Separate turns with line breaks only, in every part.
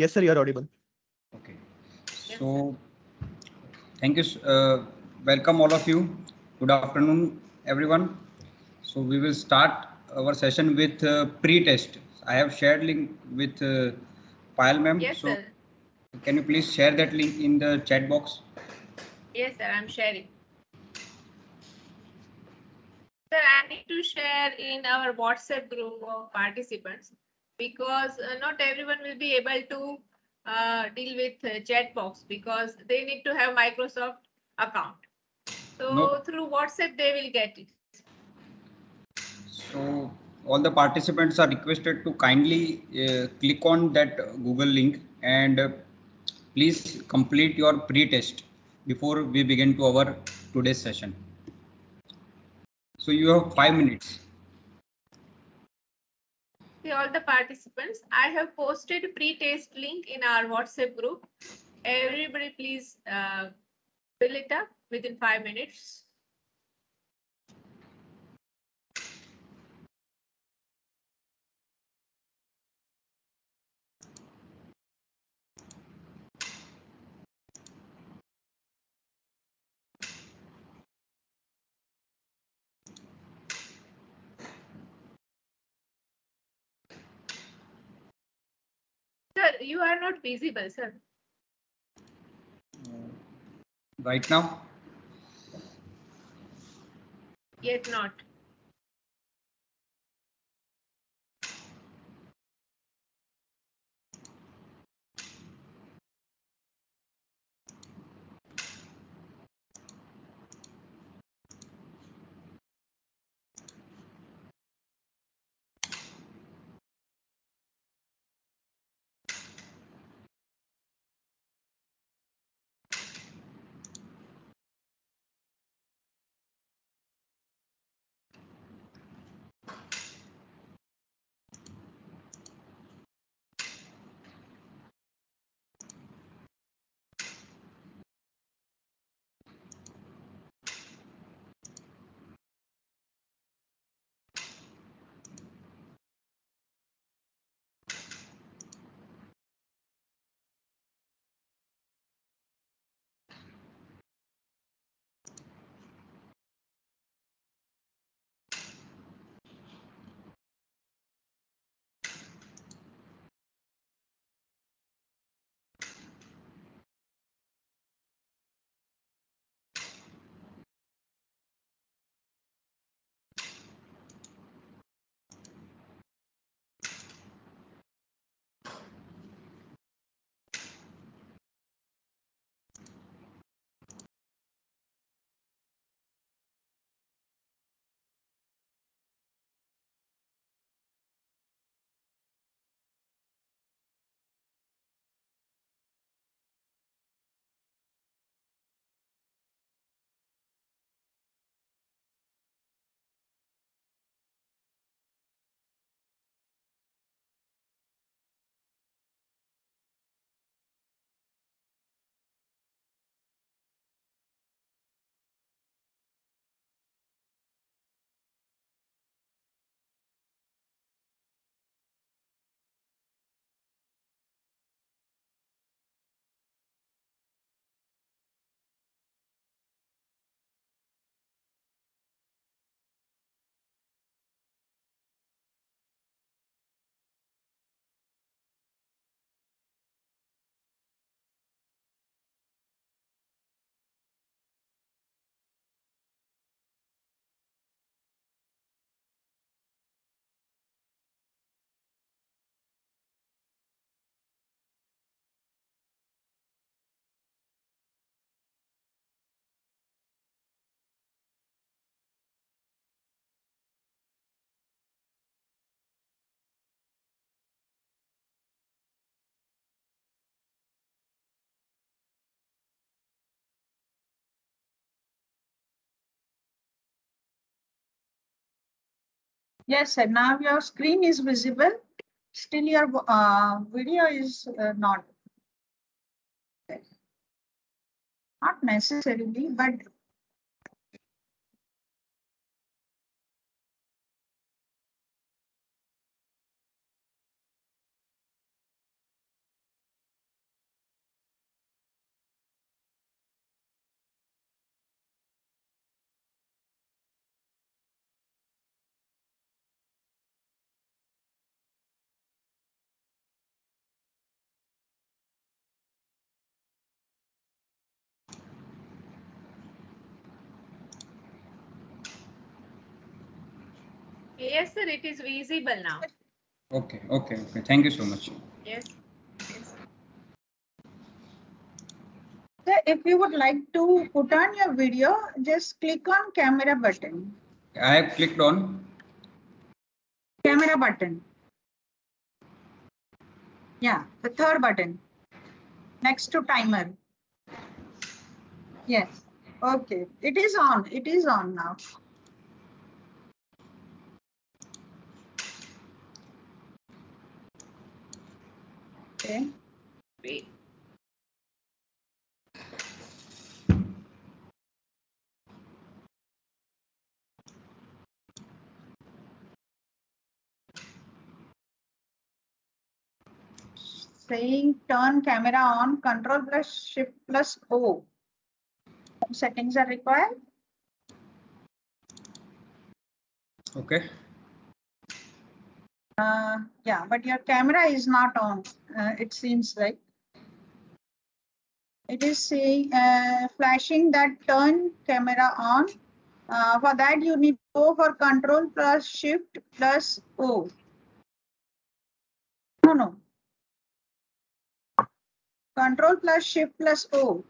Yes, sir, you're audible. Okay.
So, thank you. Uh, welcome all of you. Good afternoon, everyone. So we will start our session with uh, pre-test. I have shared link with uh, Pile ma'am. Yes, so sir. Can you please share that link in the chat box?
Yes, sir. I'm sharing. Sir, I need to share in our WhatsApp group of participants because uh, not everyone will be able to uh, deal with uh, chatbox because they need to have Microsoft account. So through WhatsApp, they will get it.
So all the participants are requested to kindly uh, click on that Google link and uh, please complete your pre-test before we begin to our today's session. So you have five minutes.
Okay, all the participants. I have posted pre-taste link in our WhatsApp group.
Everybody please uh, fill it up within five minutes. you are not visible, sir. Right now? Yet not. Yes, and now your screen is visible. Still your uh, video is uh, not. Not necessarily, but
Yes, sir, it is visible now.
Okay, okay, okay. Thank you so much.
Yes.
Sir, if you would like to put on your video, just click on camera button.
I have clicked on
camera button. Yeah, the third button next to timer. Yes. Okay, it is on. It is on now.
Okay. Great.
saying turn camera on control plus shift plus O. settings are required. Okay. Uh, yeah, but your camera is not on, uh, it seems like. It is saying uh, flashing that turn camera on. Uh, for that, you need to go for control plus shift plus O.
No, no. Control plus shift plus O.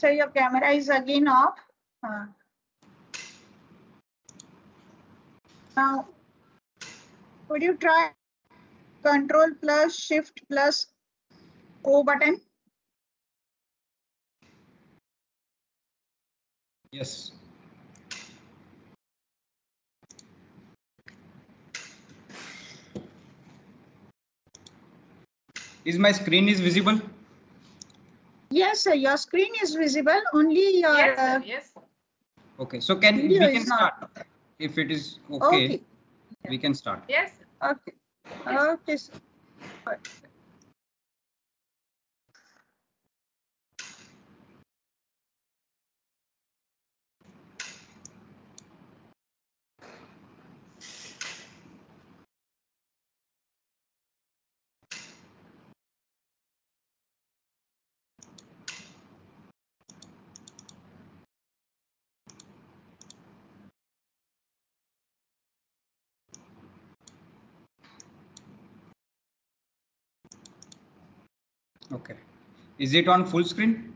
so your camera is again off. Uh, now,
would you try control plus shift plus O button? Yes.
Is my screen is visible?
Yes, sir. Your screen is visible. Only your. Yes. Sir. yes.
Okay. So can we can start not. if it is okay. okay. We can start.
Yes. Okay. Yes. Okay. Sir. Is it on full screen?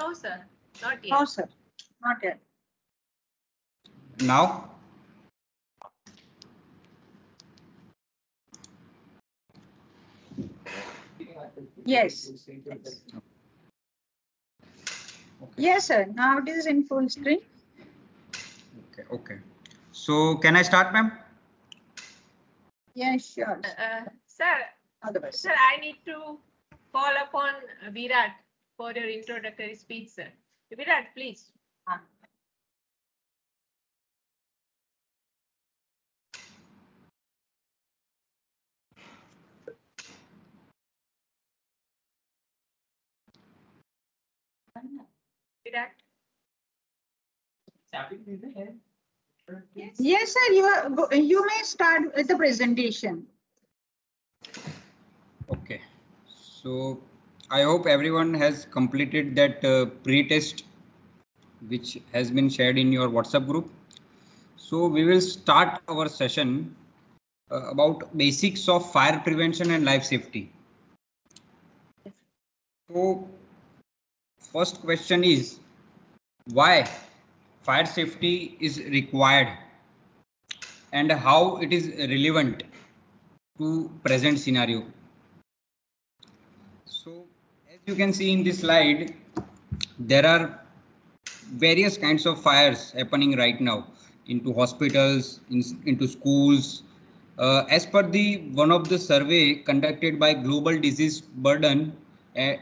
No, sir. Not yet. No, sir. Not yet. Now? Yes. yes. Okay. Yes,
sir. Now it is in full screen.
Okay, okay. So can I start, ma'am?
Yes, yeah,
sure. Uh, uh, sir, sir, I need to call upon Virat for your introductory speech, sir.
Virat, please. Virat. Yes, sir. You
are, you may start with the presentation.
Okay. So I hope everyone has completed that uh, pre-test which has been shared in your WhatsApp group. So we will start our session uh, about basics of fire prevention and life safety. So first question is why fire safety is required and how it is relevant to present scenario. you can see in this slide, there are various kinds of fires happening right now into hospitals, in, into schools. Uh, as per the one of the survey conducted by Global Disease Burden, uh,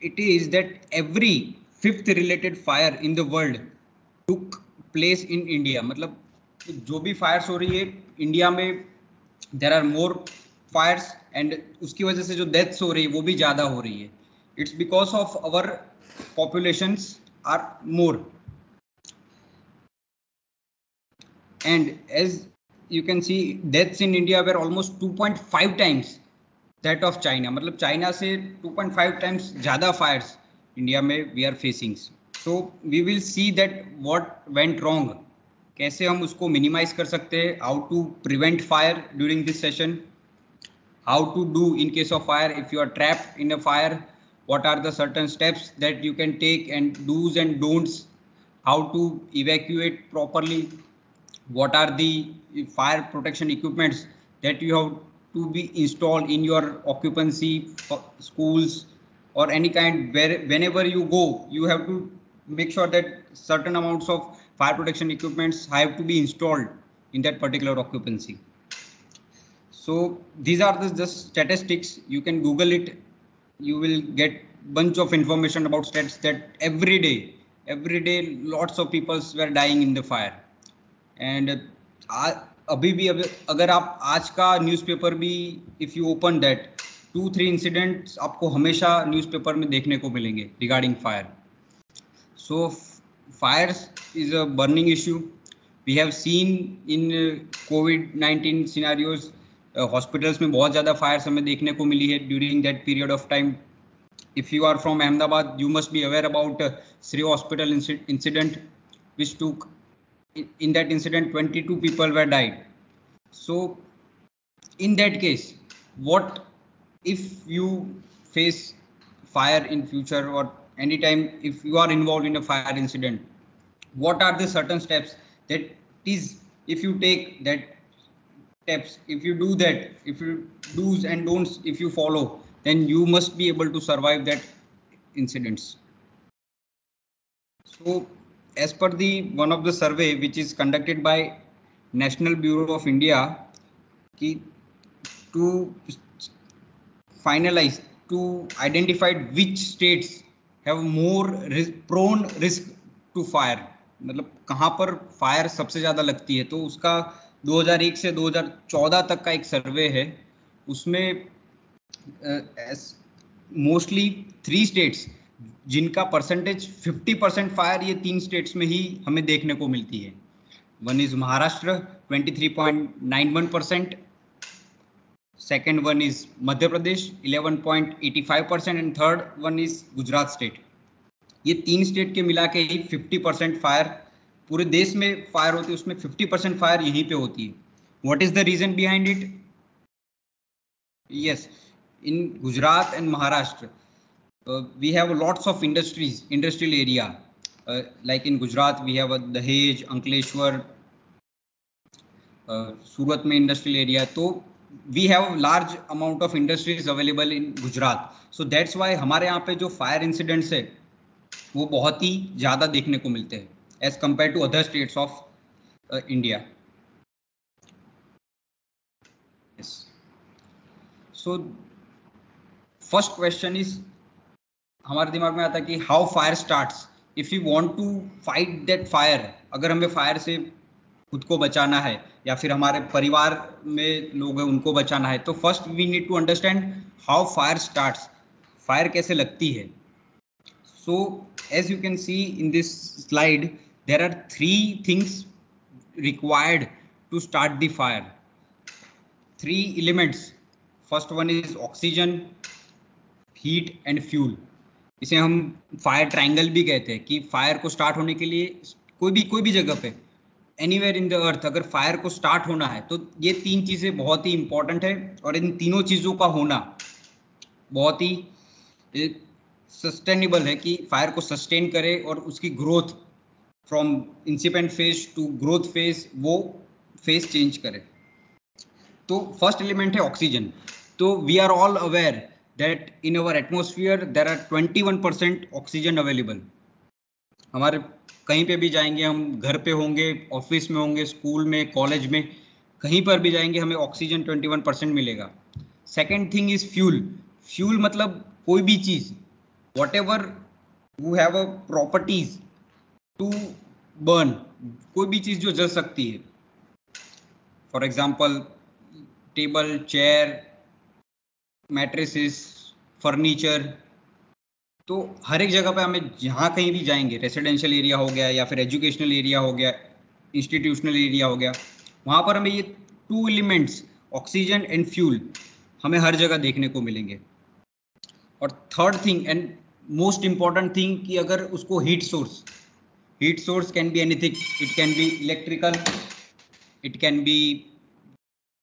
it is that every fifth related fire in the world took place in India. matlab jo bhi fires ho rahi hai india mein there are more fires and uski wajah se jo deaths ho rahi hai wo bhi zyada ho rahi hai it's because of our populations are more and as you can see deaths in india were almost 2.5 times that of china matlab china se 2.5 times jyada fires india mein we are facing so we will see that what went wrong कैसे हम उसको minimise कर सकते हैं how to prevent fire during this session how to do in case of fire if you are trapped in a fire what are the certain steps that you can take and do's and don'ts how to evacuate properly what are the fire protection equipments that you have to be installed in your occupancy uh, schools or any kind where whenever you go you have to make sure that certain amounts of fire protection equipments have to be installed in that particular occupancy so these are the just statistics you can google it you will get bunch of information about stats that every day, every day, lots of people were dying in the fire. And uh, abhi bhi, abhi, agar aap aaj newspaper bhi, if you open that, two, three incidents aapko hamesha newspaper mein dekhne ko milenge regarding fire. So fires is a burning issue. We have seen in COVID-19 scenarios, hospitals uh, में बहुत ज़्यादा fire हमें देखने को मिली है during that period of time if you are from Ahmedabad you must be aware about Shri hospital incident which took in that incident twenty two people were died so in that case what if you face fire in future और any time if you are involve in a fire incident what are the certain steps that is if you take that steps if you do that if you do's and don'ts if you follow then you must be able to survive that incidents so as per the one of the survey which is conducted by national bureau of india ki, to finalize to identify which states have more risk, prone risk to fire matlab kahan par fire sabse zyada lagti hai to uska 2001 से 2014 तक का एक survey है उसमें mostly three states जिनका percentage 50 percent fire ये तीन states में ही हमें देखने को मिलती है one is Maharashtra 23.91 percent second one is Madhya Pradesh 11.85 percent and third one is Gujarat state ये तीन स्टेट के मिला के ही 50 परसेंट फायर पूरे देश में फायर होती है उसमें फिफ्टी परसेंट फायर यहीं पे होती है what is the reason behind it yes in Gujarat and Maharashtra we have lots of industries industrial area like in Gujarat we have Dahej Ankleshwar Surat में इंडस्ट्रियल एरिया तो we have large amount of industries available in Gujarat so that's why हमारे यहाँ पे जो fire incidents है वो बहुत ही ज़्यादा देखने को मिलते हैं as compared to other states of uh, India. Yes. So first question is हमारे दिमाग में आता है कि how fire starts if you want to fight that fire अगर हमें फायर से खुद को बचाना है या फिर हमारे परिवार में लोग हैं उनको बचाना है तो first we need to understand how fire start fire कैसे लगती है so as you can see in this slide there are three things required to start the fire three elements first one is oxygen heat and fuel इसे हम fire triangle भी कहते हैं कि fire को स्टार्ट होने के लिए कोई भी कोई भी जगह पे वेयर इन द अर्थ अगर फायर को स्टार्ट होना है तो ये तीन चीज़ें बहुत ही इंपॉर्टेंट है और इन तीनों चीज़ों का होना बहुत ही सस्टेनेबल है कि फायर को सस्टेन करे और उसकी growth from incipient phase to growth phase वो फेज चेंज करे तो फर्स्ट एलिमेंट है ऑक्सीजन तो we are all aware that in our atmosphere there are twenty one percent oxygen available हमारे कहीं पे भी जाएंगे हम घर पे होंगे ऑफिस में होंगे स्कूल में कॉलेज में कहीं पर भी जाएंगे हमें ऑक्सीजन 21 परसेंट मिलेगा second thing is fuel fuel मतलब कोई भी चीज़ whatever Wu have a properties to burn कोई भी चीज़ जो जल सकती है for example table chair mattresses furniture तो हर एक जगह पे हमें जहाँ कहीं भी जाएंगे रेसिडेंशियल एरिया हो गया या फिर एजुकेशनल एरिया हो गया इंस्टीट्यूशनल एरिया हो गया वहाँ पर हमें ये two elements oxygen and fuel हमें हर जगह देखने को मिलेंगे और third thing and most important thing कि अगर उसको heat source heat source can be anything it can be electrical it can be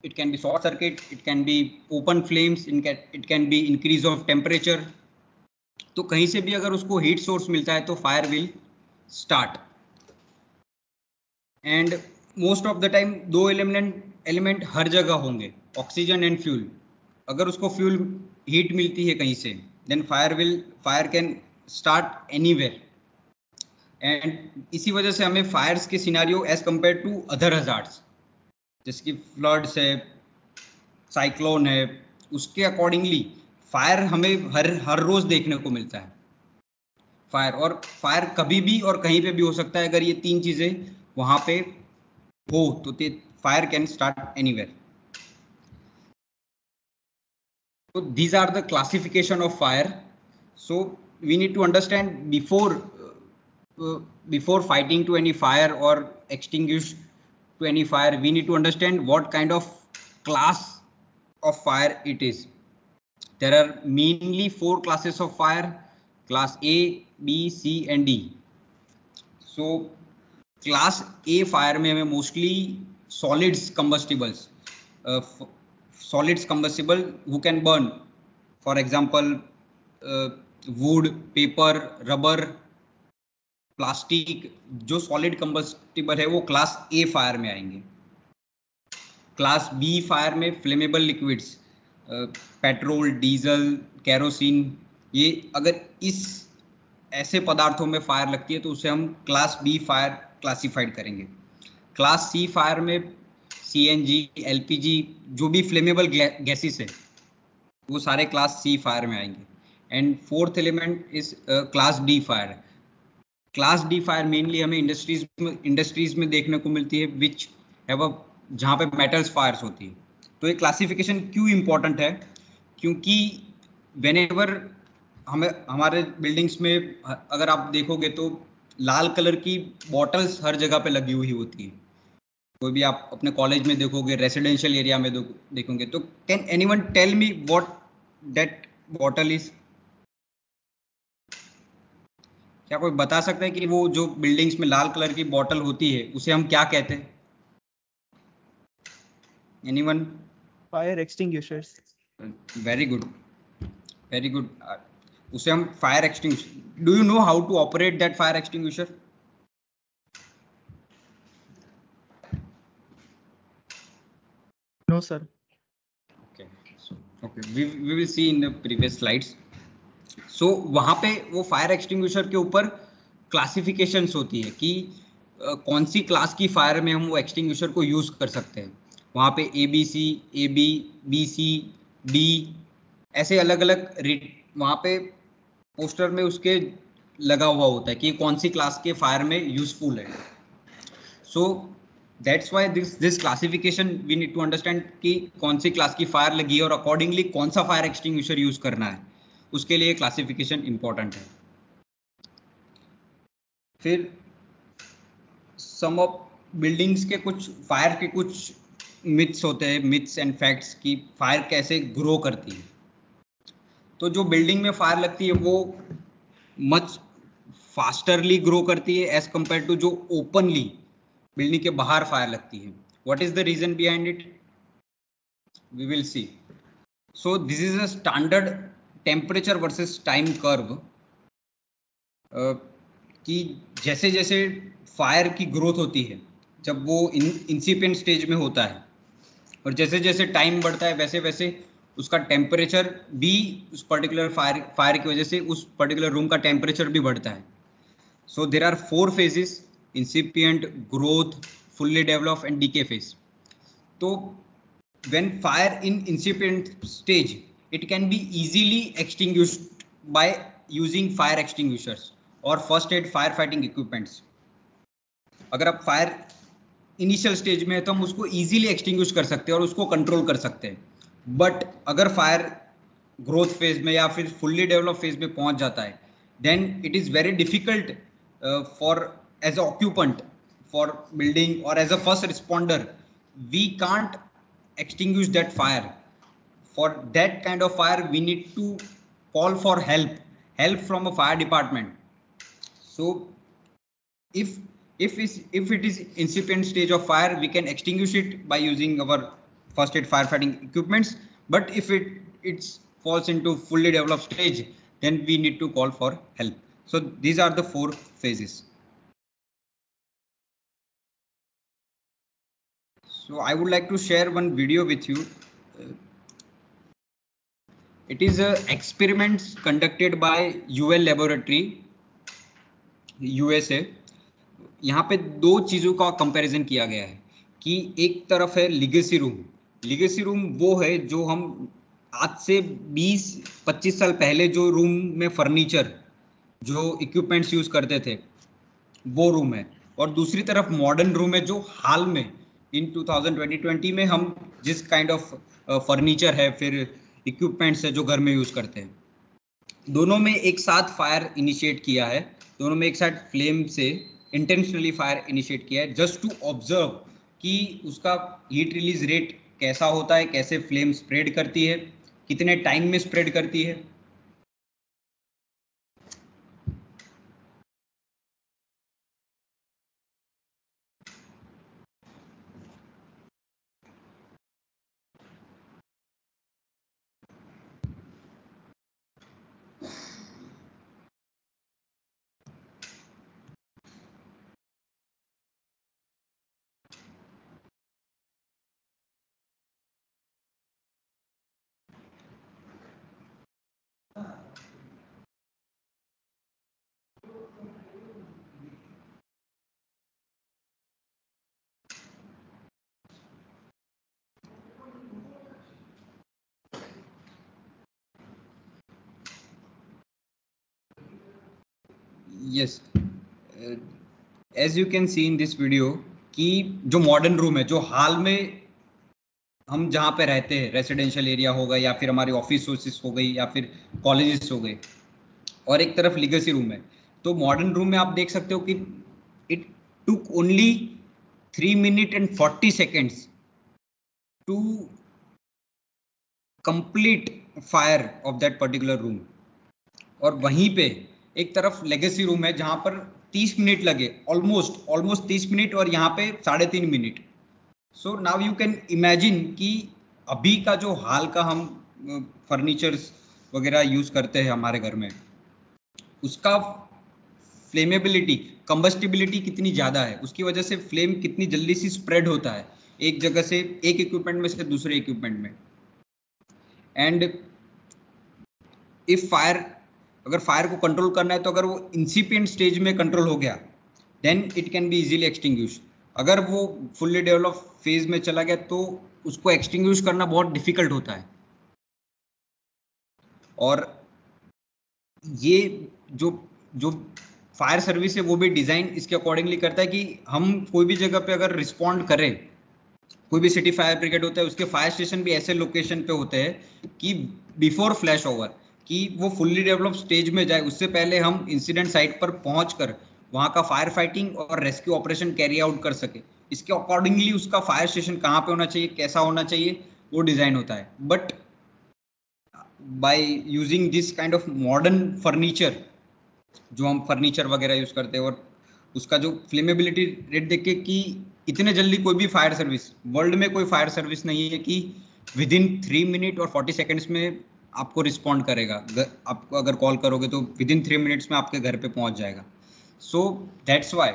it can be short circuit it can be open flames it can, it can be increase of temperature तो कहीं से भी अगर उसको heat source मिलता है तो fire will start and most of the time दो एलिमेंट एलिमेंट हर जगह होंगे ऑक्सीजन एंड फ्यूल अगर उसको फ्यूल हीट मिलती है कहीं से then fire will fire can start anywhere and इसी वजह से हमें फायर्स के scenario as compare to other hazards जैसे कि फ्लड्स है साइक्लोन है उसके अकॉर्डिंगली फायर हमें हर हर रोज़ देखने को मिलता है फायर और फायर कभी भी और कहीं पे भी हो सकता है अगर ये तीन चीज़ें वहाँ पे हो तो फायर कैन स्टार्ट एनीवेयर तो these are the classification of fire so we need to understand before Uh, before fighting to any fire or extinguish to any fire, we need to understand what kind of class of fire it is. There are mainly four classes of fire, class A, B, C and D. So class A fire में mostly solids combustibles, uh, solids combustible who can burn. For example, uh, wood, paper, rubber, plastic जो solid combustible है वो class A fire में आएंगे class B fire में flammable liquids petrol diesel kerosene ये अगर इस ऐसे पदार्थों में फायर लगती है तो उसे हम क्लास बी फायर क्लासिफाइड करेंगे क्लास सी फायर में C N G L P G जो भी फ्लेमेबल गैसेस है वो सारे क्लास सी फायर में आएंगे and fourth element is class D fire class D fire mainly हमें इंडस्ट्रीज में इंडस्ट्रीज में देखने को मिलती है विच हैव अ जहाँ पे मेटल्स फायर्स होती है तो ये क्लासिफिकेशन क्यों इम्पोर्टेंट है क्योंकि वेन एवर हमें हमारे बिल्डिंग्स में अगर आप देखोगे तो लाल कलर की बॉटल्स हर जगह पे लगी हुई होती है कोई भी आप अपने कॉलेज में देखोगे रेसिडेंशियल एरिया में देखोगे तो can any one tell me what that bottle is क्या कोई बता सकता है कि वो जो बिल्डिंग्स में लाल कलर की बॉटल होती है उसे हम क्या कहते हैं anyone fire extinguishers very good very good उसे हम fire exting do you know how to operate that fire extinguisher
no sir okay
so okay we, we will see in the previous slides so so, वहाँ पे वो fire existing के ऊपर classification होती है कि कौन सी क्लास की फायर में हम वो एक्सटिंग को यूज़ कर सकते हैं वहाँ पे A B C A B B C D ऐसे अलग अलग वहाँ पे पोस्टर में उसके लगा हुआ होता है कि कौन सी क्लास के फायर में यूजफुल है so that's why this this classification we need to understand कि कौन सी क्लास की फायर लगी है और अकॉर्डिंगली कौन सा फायर एक्सटिंग यूज करना है उसके लिए क्लासिफिकेशन इम्पॉर्टेंट है फिर सम ऑफ बिल्डिंग्स के कुछ फायर के कुछ मिथ्स होते हैं मिथ्स एंड फैक्ट्स की फायर कैसे ग्रो करती है तो जो बिल्डिंग में फायर लगती है वो मच फास्टरली ग्रो करती है एज कम्पेयर टू जो ओपनली बिल्डिंग के बाहर फायर लगती है what is the reason behind it we will see so this is a standard temperature versus time curve कि जैसे जैसे फायर की ग्रोथ होती है जब वो इन इंसिपियंट स्टेज में होता है और जैसे जैसे टाइम बढ़ता है वैसे वैसे उसका टेम्परेचर भी उस पर्टिकुलर फायर फायर की वजह से उस पर्टिकुलर रूम का टेम्परेचर भी बढ़ता है so there are four phases incipient growth fully develop and decay phase तो when fire in incipient stage it can be easily extinguished by using fire extinguishers और first aid fire fighting equipments अगर आप fire initial stage में है तो हम उसको easily extinguish कर सकते हैं और उसको कंट्रोल कर सकते हैं बट अगर फायर ग्रोथ फेज में या फिर फुल्ली डेवलप फेज में पहुंच जाता है then it is very difficult for as a occupant for building और as a first responder we can't extinguish that fire for that kind of fire, we need to call for help, help from a fire department. So if if is if it is incipient stage of fire, we can extinguish it by using our first aid firefighting equipments. But if it it's falls into fully developed stage, then we need to call for help. So these are the four phases. So I would like to share one video with you It is uh, experiments conducted by UL laboratory USA. यहाँ पे दो चीज़ों का comparison किया गया है कि एक तरफ है लिगेसी रूम लिगेसी रूम वो है जो हम आज से 20-25 साल पहले जो रूम में फर्नीचर जो इक्विपमेंट्स यूज़ करते थे वो रूम है और दूसरी तरफ मॉडर्न रूम है जो हाल में इन 2020 में हम जिस काइंड ऑफ फर्नीचर है फिर इक्विपमेंट्स है जो घर में यूज करते हैं दोनों में एक साथ फायर इनिशिएट किया है दोनों में एक साथ फ्लेम से इंटेंशनली फायर इनिशिएट किया है जस्ट टू ऑब्जर्व कि उसका हीट रिलीज रेट कैसा होता है कैसे फ्लेम स्प्रेड करती है कितने टाइम में स्प्रेड करती है yes as you can see in this video कि जो मॉडर्न रूम है जो हाल में हम जहाँ पे रहते हैं रेसिडेंशियल एरिया हो गया या फिर हमारी ऑफिस ऑफिस हो गई या फिर कॉलेजेस हो गए और एक तरफ लिगेसी रूम है तो मॉडर्न रूम में आप देख सकते हो कि it took only three minute and forty seconds to complete fire of that particular room और वहीं पे एक तरफ लेगेसी रूम है जहां पर तीस मिनट लगे ऑलमोस्ट ऑलमोस्ट तीस मिनट और यहाँ पे साढ़े तीन minute so now you can imagine कि अभी का जो हाल का हम फर्नीचर्स वगैरह यूज़ करते हैं हमारे घर में उसका फ्लेमेबिलिटी कंबस्टिबिलिटी कितनी ज़्यादा है उसकी वजह से फ्लेम कितनी जल्दी सी स्प्रेड होता है एक जगह से एक इक्विपमेंट में से दूसरे इक्विपमेंट में एंड इफ फायर अगर फायर को कंट्रोल करना है तो अगर वो इंसिपियंट स्टेज में कंट्रोल हो गया then it can be easily existing अगर वो फुल्ली डेवलप फेज में चला गया तो उसको एक्सटिंग करना बहुत डिफिकल्ट होता है और ये जो जो फायर सर्विस है वो भी डिज़ाइन इसके अकॉर्डिंगली करता है कि हम कोई भी जगह पे अगर रिस्पॉन्ड करें कोई भी सिटी फायर ब्रिगेड होता है उसके फायर स्टेशन भी ऐसे लोकेशन पे होते हैं कि बिफोर फ्लैश ओवर कि वो फुल्ली डेवलप स्टेज में जाए उससे पहले हम इंसिडेंट साइट पर पहुँच कर वहाँ का फायर फाइटिंग और रेस्क्यू ऑपरेशन कैरी आउट कर सके इसके अकॉर्डिंगली उसका फायर स्टेशन कहाँ पे होना चाहिए कैसा होना चाहिए वो डिज़ाइन होता है but by using this kind of modern furniture जो हम फर्नीचर वगैरह यूज़ करते हैं और उसका जो फ्लेमेबिलिटी रेट के कि इतने जल्दी कोई भी फायर सर्विस वर्ल्ड में कोई फायर सर्विस नहीं है कि विद इन थ्री मिनट और फोर्टी सेकेंड्स में आपको रिस्पॉन्ड करेगा आपको अगर कॉल करोगे तो विद इन थ्री मिनट्स में आपके घर पे पहुंच जाएगा so that's why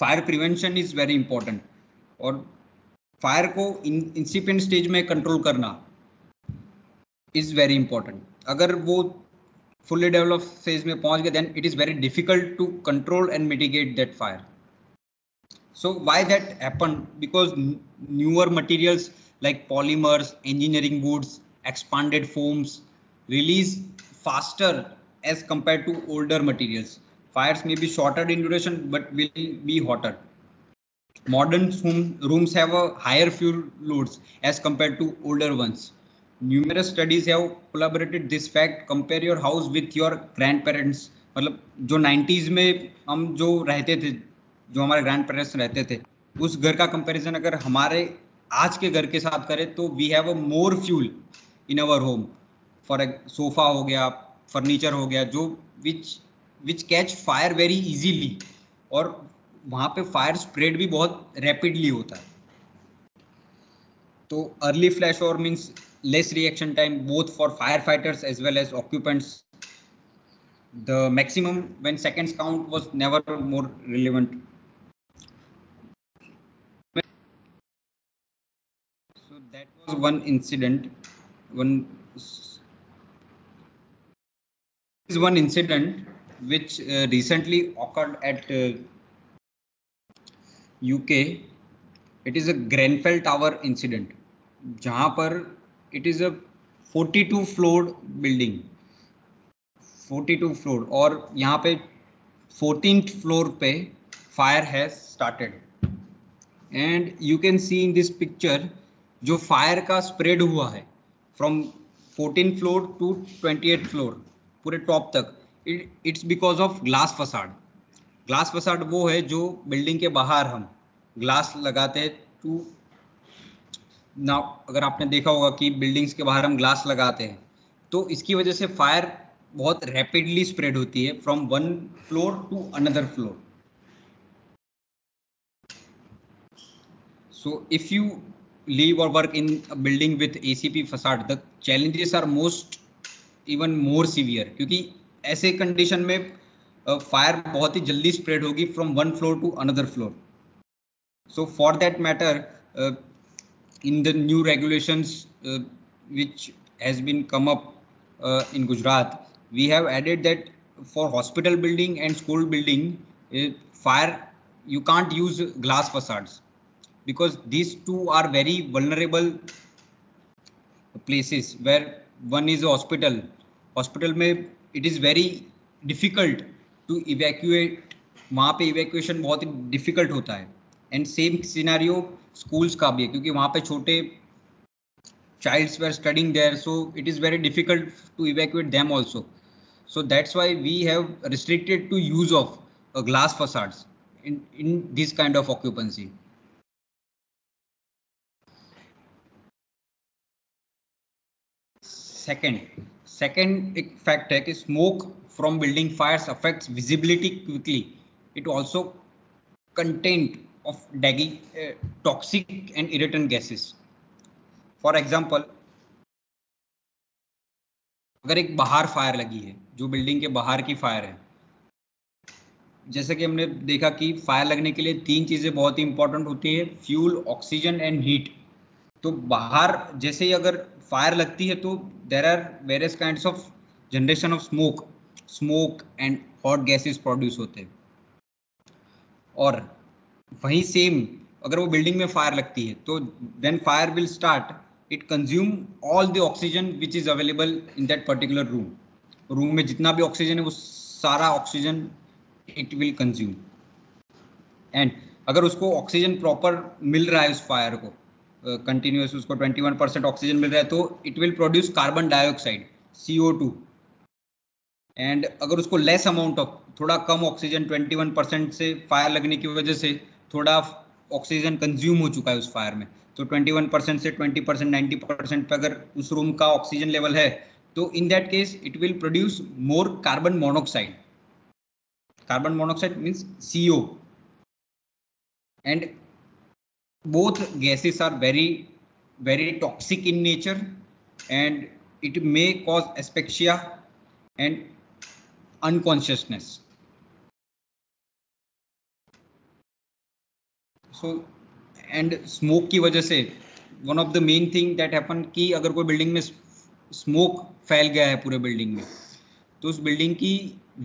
fire prevention is very important और फायर को इन इंसिपेंट स्टेज में कंट्रोल करना इज़ वेरी इंपॉर्टेंट अगर वो फुल्ली डेवलप फेज में पहुंच गए then it is very difficult to control and mitigate that fire so why that happen because newer materials like polymers engineering woods expanded foams release faster as compared to older materials. Fires may be shorter in duration but will be hotter. Modern room, rooms have a higher fuel loads as compared to older ones. Numerous studies have collaborated this fact. Compare your house with your grandparents. matlab jo 90s mein hum jo rehte the jo hamare grandparents rehte the us ghar ka comparison agar hamare aaj ke ghar ke sath kare to we have a more fuel in our home for sofa हो गया furniture हो गया जो which which catch fire very easily और वहाँ पे fire spread भी बहुत रैपिडली होता है तो अर्ली फ्लैश और means less reaction time both for fire fighters as well as occupants the maximum when seconds count was never more relevant so that was one incident one is one incident which uh, recently occurred at uh, UK. It is a Grenfell Tower incident, जहाँ पर it is a 42 floored building, 42 floor और यहाँ पे 14th floor पे fire has started. And you can see in this picture जो fire का spread हुआ है from fourteen floor to twenty eight floor पूरे टॉप तक it's because of glass facade glass facade वो है जो बिल्डिंग के बाहर हम ग्लास लगाते हैं टू ना अगर आपने देखा होगा कि बिल्डिंग्स के बाहर हम ग्लास लगाते हैं तो इसकी वजह से फायर बहुत रैपिडली स्प्रेड होती है from one floor to another floor so if you live or work in a building with ACP facade, the challenges are most even more severe. क्योंकि ऐसे कंडीशन में fire बहुत ही जल्दी स्प्रेड होगी from one floor to another floor so for that in the new regulations uh, which has been come up uh, in Gujarat, we have added that for hospital building and school building, uh, fire you can't use glass facades. because these two are very vulnerable places where one is a hospital hospital में it is very difficult to evacuate wahan pe evacuation bahut difficult hota hai and same scenario schools ka bhi hai kyunki wahan pe chote childs were studying there so it is very difficult to evacuate them also so that's why we have restricted to use of a glass facades in, in this kind of occupancy second second एक fact है कि smoke from building fires affects visibility quickly it also content of डैगी toxic and irritant gases for example अगर एक बाहर fire लगी है जो building के बाहर की फायर है जैसे कि हमने देखा कि फायर लगने के लिए तीन चीज़ें बहुत ही इंपॉर्टेंट होती है फ्यूल ऑक्सीजन एंड हीट तो बाहर जैसे ही अगर फायर लगती है तो there are various kinds of generation of smoke smoke and hot gases produce होते हैं और वही सेम अगर वो बिल्डिंग में फायर लगती है तो then fire will start it consume all the oxygen which is available in that particular room room में जितना भी ऑक्सीजन है वो सारा oxygen it will consume and अगर उसको ऑक्सीजन प्रॉपर मिल रहा है उस फायर को कंटिन्यूस उसको 21 परसेंट ऑक्सीजन मिल रहा है तो it will produce carbon dioxide C O two and अगर उसको लेस अमाउंट ऑफ थोड़ा कम ऑक्सीजन 21 परसेंट से फायर लगने की वजह से थोड़ा ऑक्सीजन कंज्यूम हो चुका है उस फायर में तो 21 परसेंट से 20 परसेंट नाइन्टी परसेंट पर अगर उस रूम का ऑक्सीजन लेवल है तो in that case it will produce more carbon monoxide carbon monoxide means C and both gases are very very toxic in nature and it may cause asphyxia and unconsciousness so and smoke की वजह से one of the main thing that happen कि अगर कोई building में smoke फैल गया है पूरे बिल्डिंग में तो उस बिल्डिंग की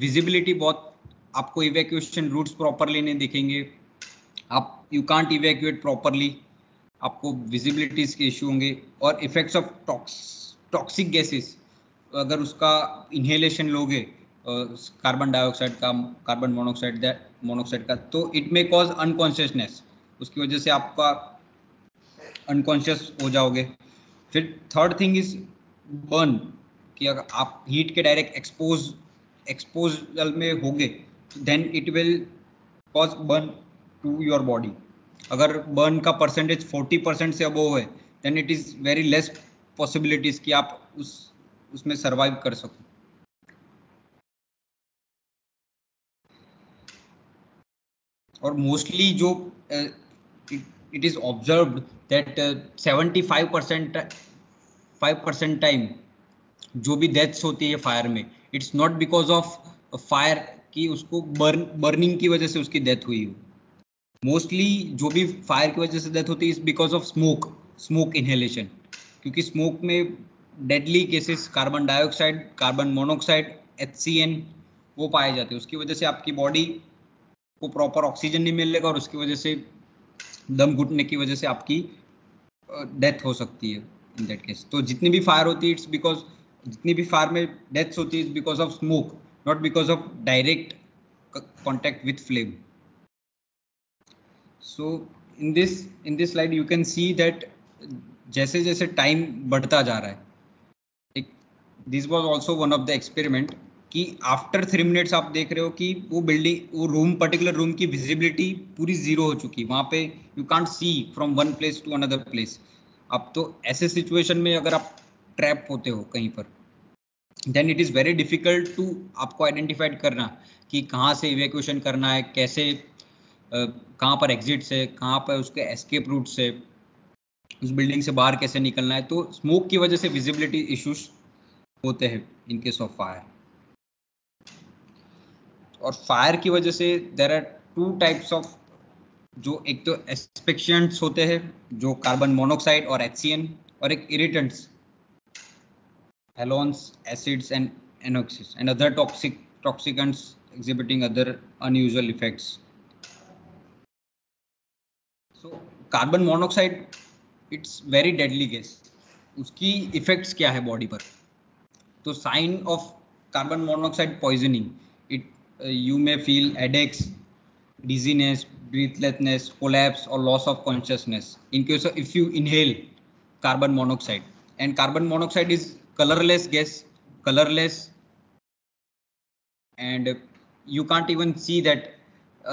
विजिबिलिटी बहुत आपको इवेक्यूशन रूट्स प्रॉपरली नहीं दिखेंगे आप यू कांट इवेक्यूएट प्रॉपरली आपको विजिबिलिटीज के इशू होंगे और effects of talks toxic gases अगर उसका इन्हेलेशन लोगे कार्बन डाइऑक्साइड का कार्बन मोनोक्साइड मोनोक्साइड का तो इट मे कॉज अनकॉन्शियसनेस उसकी वजह से आपका अनकॉन्शियस हो जाओगे फिर थर्ड थिंग इज बर्न कि अगर आप हीट के डायरेक्ट एक्सपोज एक्सपोजल में होगे then it will cause burn to your body अगर बर्न का परसेंटेज 40 परसेंट से अबोव है then it is very less possibilities कि आप उस उसमें सर्वाइव कर सको और मोस्टली जो it is observe that seventy five percent five percent time जो भी डेथ्स होती है फायर में it's not because of fire कि उसको बर्न बर्निंग की वजह से उसकी डेथ हुई हो मोस्टली जो भी फायर की वजह से डेथ होती है is because of smoke smoke inhalation क्योंकि स्मोक में deadly cases carbon dioxide carbon monoxide H वो पाए जाते हैं उसकी वजह से आपकी बॉडी को प्रॉपर ऑक्सीजन नहीं मिलेगा और उसकी वजह से दम घुटने की वजह से आपकी डेथ हो सकती है इन दैट केस तो जितनी भी फायर होती है इट्स बिकॉज जितनी भी फायर में डेथ्स होती है it's because of smoke not because of direct contact with flame so in this in this slide you can see that जैसे जैसे टाइम बढ़ता जा रहा है एक this was also one of the experiment कि आफ्टर थ्री मिनट्स आप देख रहे हो कि वो बिल्डिंग वो रूम पर्टिकुलर रूम की विजिबिलिटी पूरी जीरो हो चुकी वहाँ पे you can't see from one place to another place अब तो ऐसे सिचुएशन में अगर आप ट्रैप होते हो कहीं पर then it is very difficult to आपको आइडेंटिफाइड करना कि कहाँ से इवेक्यूशन करना है कैसे कहाँ पर एग्जिट है कहाँ पर उसके एस्केप रूट से उस बिल्डिंग से बाहर कैसे निकलना है तो स्मोक की वजह से विजिबिलिटी इश्यूज होते हैं इन केस ऑफ फायर और फायर की वजह से there are two types of जो एक तो एस्पेक्शंट्स होते हैं जो कार्बन मोनोक्साइड और एच और एक irritants halons acids and एनोक्सिस and other toxic toxicants exhibiting other unusual effects so carbon monoxide it's very deadly gas उसकी इफेक्ट्स क्या है बॉडी पर तो sign of carbon monoxide poisoning it you may feel headaches dizziness breathlessness collapse और loss of consciousness in in case if you inhale carbon monoxide and carbon monoxide is colourless gas colourless and you can't even see that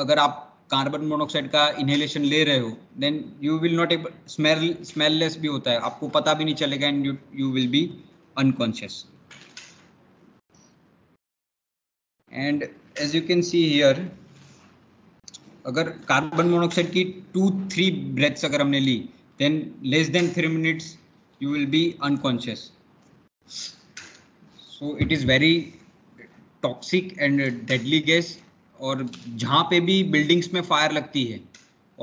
अगर आप carbon monoxide का inhalation ले रहे हो then you will not able smell smellless भी होता है आपको पता भी नहीं चलेगा and you you will be unconscious and as you can see here अगर कार्बन मोनोक्साइड की टू थ्री ब्रेथ्स अगर हमने ली then less than three minutes you will be unconscious so it is very toxic and deadly gas और जहाँ पे भी buildings में फायर लगती है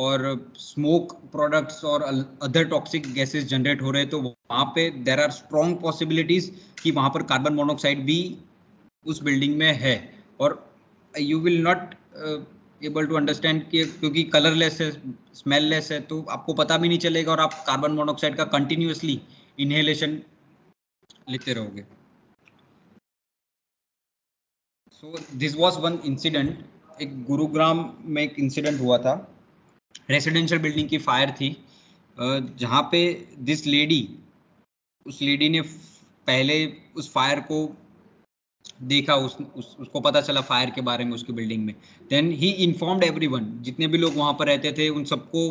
और स्मोक प्रोडक्ट्स और अदर टॉक्सिक गैसेस जनरेट हो रहे हैं तो वहाँ पे देर आर स्ट्रॉन्ग पॉसिबिलिटीज कि वहाँ पर कार्बन मोनोक्साइड भी उस बिल्डिंग में है और you will not able to understand कि क्योंकि कलरलेस है स्मेललेस है तो आपको पता भी नहीं चलेगा और आप कार्बन मोनोक्साइड का कंटिन्यूसली इन्हेलेशन लेते रहोगे so this was one incident एक गुरुग्राम में एक इंसिडेंट हुआ था रेसिडेंशियल बिल्डिंग की फायर थी जहाँ पे दिस लेडी उस लेडी ने पहले उस फायर को देखा उस, उस उसको पता चला फायर के बारे में उसकी बिल्डिंग में देन ही इन्फॉर्म्ड एवरीवन जितने भी लोग वहाँ पर रहते थे उन सबको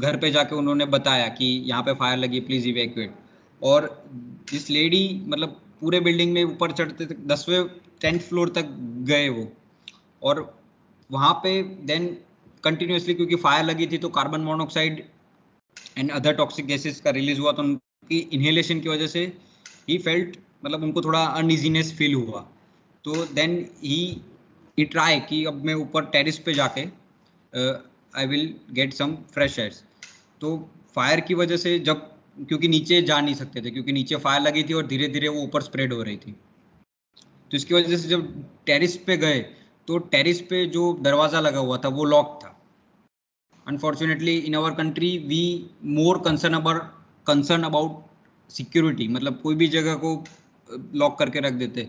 घर पे जाके उन्होंने बताया कि यहाँ पे फायर लगी प्लीज़ इवेक्यूएट और जिस लेडी मतलब पूरे बिल्डिंग में ऊपर चढ़ते थे दसवें टेंथ फ्लोर तक गए वो और वहाँ पे देन कंटिन्यूसली क्योंकि फायर लगी थी तो carbon monoxide and other toxic gases का रिलीज हुआ तो उनकी इन्हेलेशन की वजह से ही फेल्ट मतलब उनको थोड़ा अनइजीनेस फील हुआ तो देन ही ही ट्राई कि अब मैं ऊपर टेरिस पे जाके I will get some fresh air तो फायर की वजह से जब क्योंकि नीचे जा नहीं सकते थे क्योंकि नीचे फायर लगी थी और धीरे धीरे वो ऊपर स्प्रेड हो रही थी तो इसकी वजह से जब टेरिस पे गए तो टेरिस पे जो दरवाज़ा लगा हुआ था वो लॉक था unfortunately in our country we more concern अबर कंसर्न अबाउट सिक्योरिटी मतलब कोई भी जगह को लॉक करके रख देते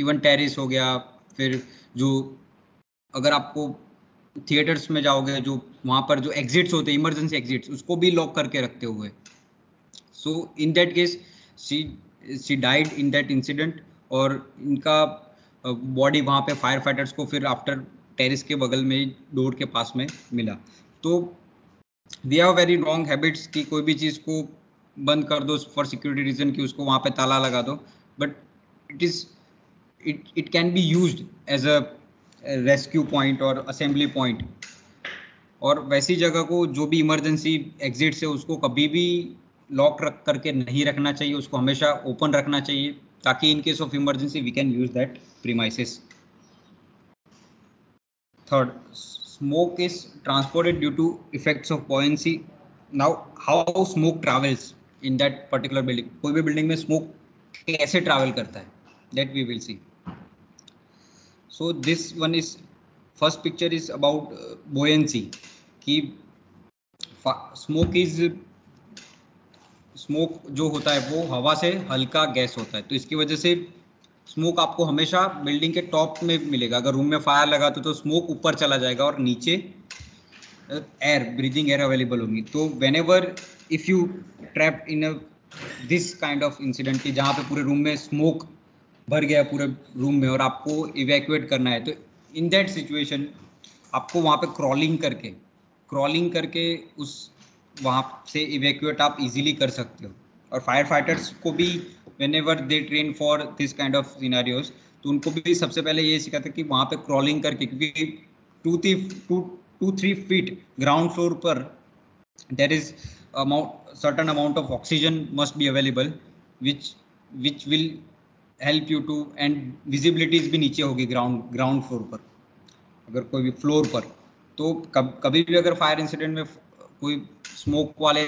इवन टेरिस हो गया फिर जो अगर आपको थिएटर्स में जाओगे जो वहाँ पर जो एग्जिट्स होते हैं इमरजेंसी एग्जिट्स उसको भी लॉक करके रखते हुए so in that case she she died in that incident और इनका बॉडी वहाँ पे फायर फाइटर्स को फिर आफ्टर टेरिस के बगल में डोर के पास में मिला तो we have very wrong habits कि कोई भी चीज़ को बंद कर दो फॉर सिक्योरिटी रीजन कि उसको वहाँ पे ताला लगा दो but it is it it can be use as a rescue point और असेंबली पॉइंट और वैसी जगह को जो भी इमरजेंसी एग्जिट से उसको कभी भी लॉक रख करके नहीं रखना चाहिए उसको हमेशा ओपन रखना चाहिए ताकि in case of emergency we can use that premises third smoke is transported due to effects of buoyancy now how smoke travels in that particular building कोई भी बिल्डिंग में स्मोक कैसे ट्रेवल करता है that we will see so this one is first picture is about buoyancy की smoke is smoke जो होता है वो हवा से हल्का गैस होता है तो इसकी वजह से स्मोक आपको हमेशा बिल्डिंग के टॉप में मिलेगा अगर रूम में फायर लगा तो, तो स्मोक ऊपर चला जाएगा और नीचे एयर ब्रीदिंग एयर अवेलेबल होगी तो whenever if you trap in this kind of incident की जहाँ पे पूरे रूम में स्मोक भर गया पूरे रूम में और आपको इवेक्यूएट करना है तो इन दैट सिचुएशन आपको वहाँ पे क्रॉलिंग करके क्रॉलिंग करके उस वहाँ से इवेक्यूएट आप इजीली कर सकते हो और फायर फाइटर्स को भी whenever they train for this kind of scenarios तो उनको भी सबसे पहले ये सिखाते कि वहाँ पे क्रॉलिंग करके क्योंकि two three two two three feet ground floor पर there is amount certain amount of oxygen must be available which which will help you to and visibilities भी नीचे होगी ग्राउंड ग्राउंड फ्लोर पर अगर कोई भी फ्लोर पर तो कब कभी भी अगर फायर इंसिडेंट में कोई स्मोक वाले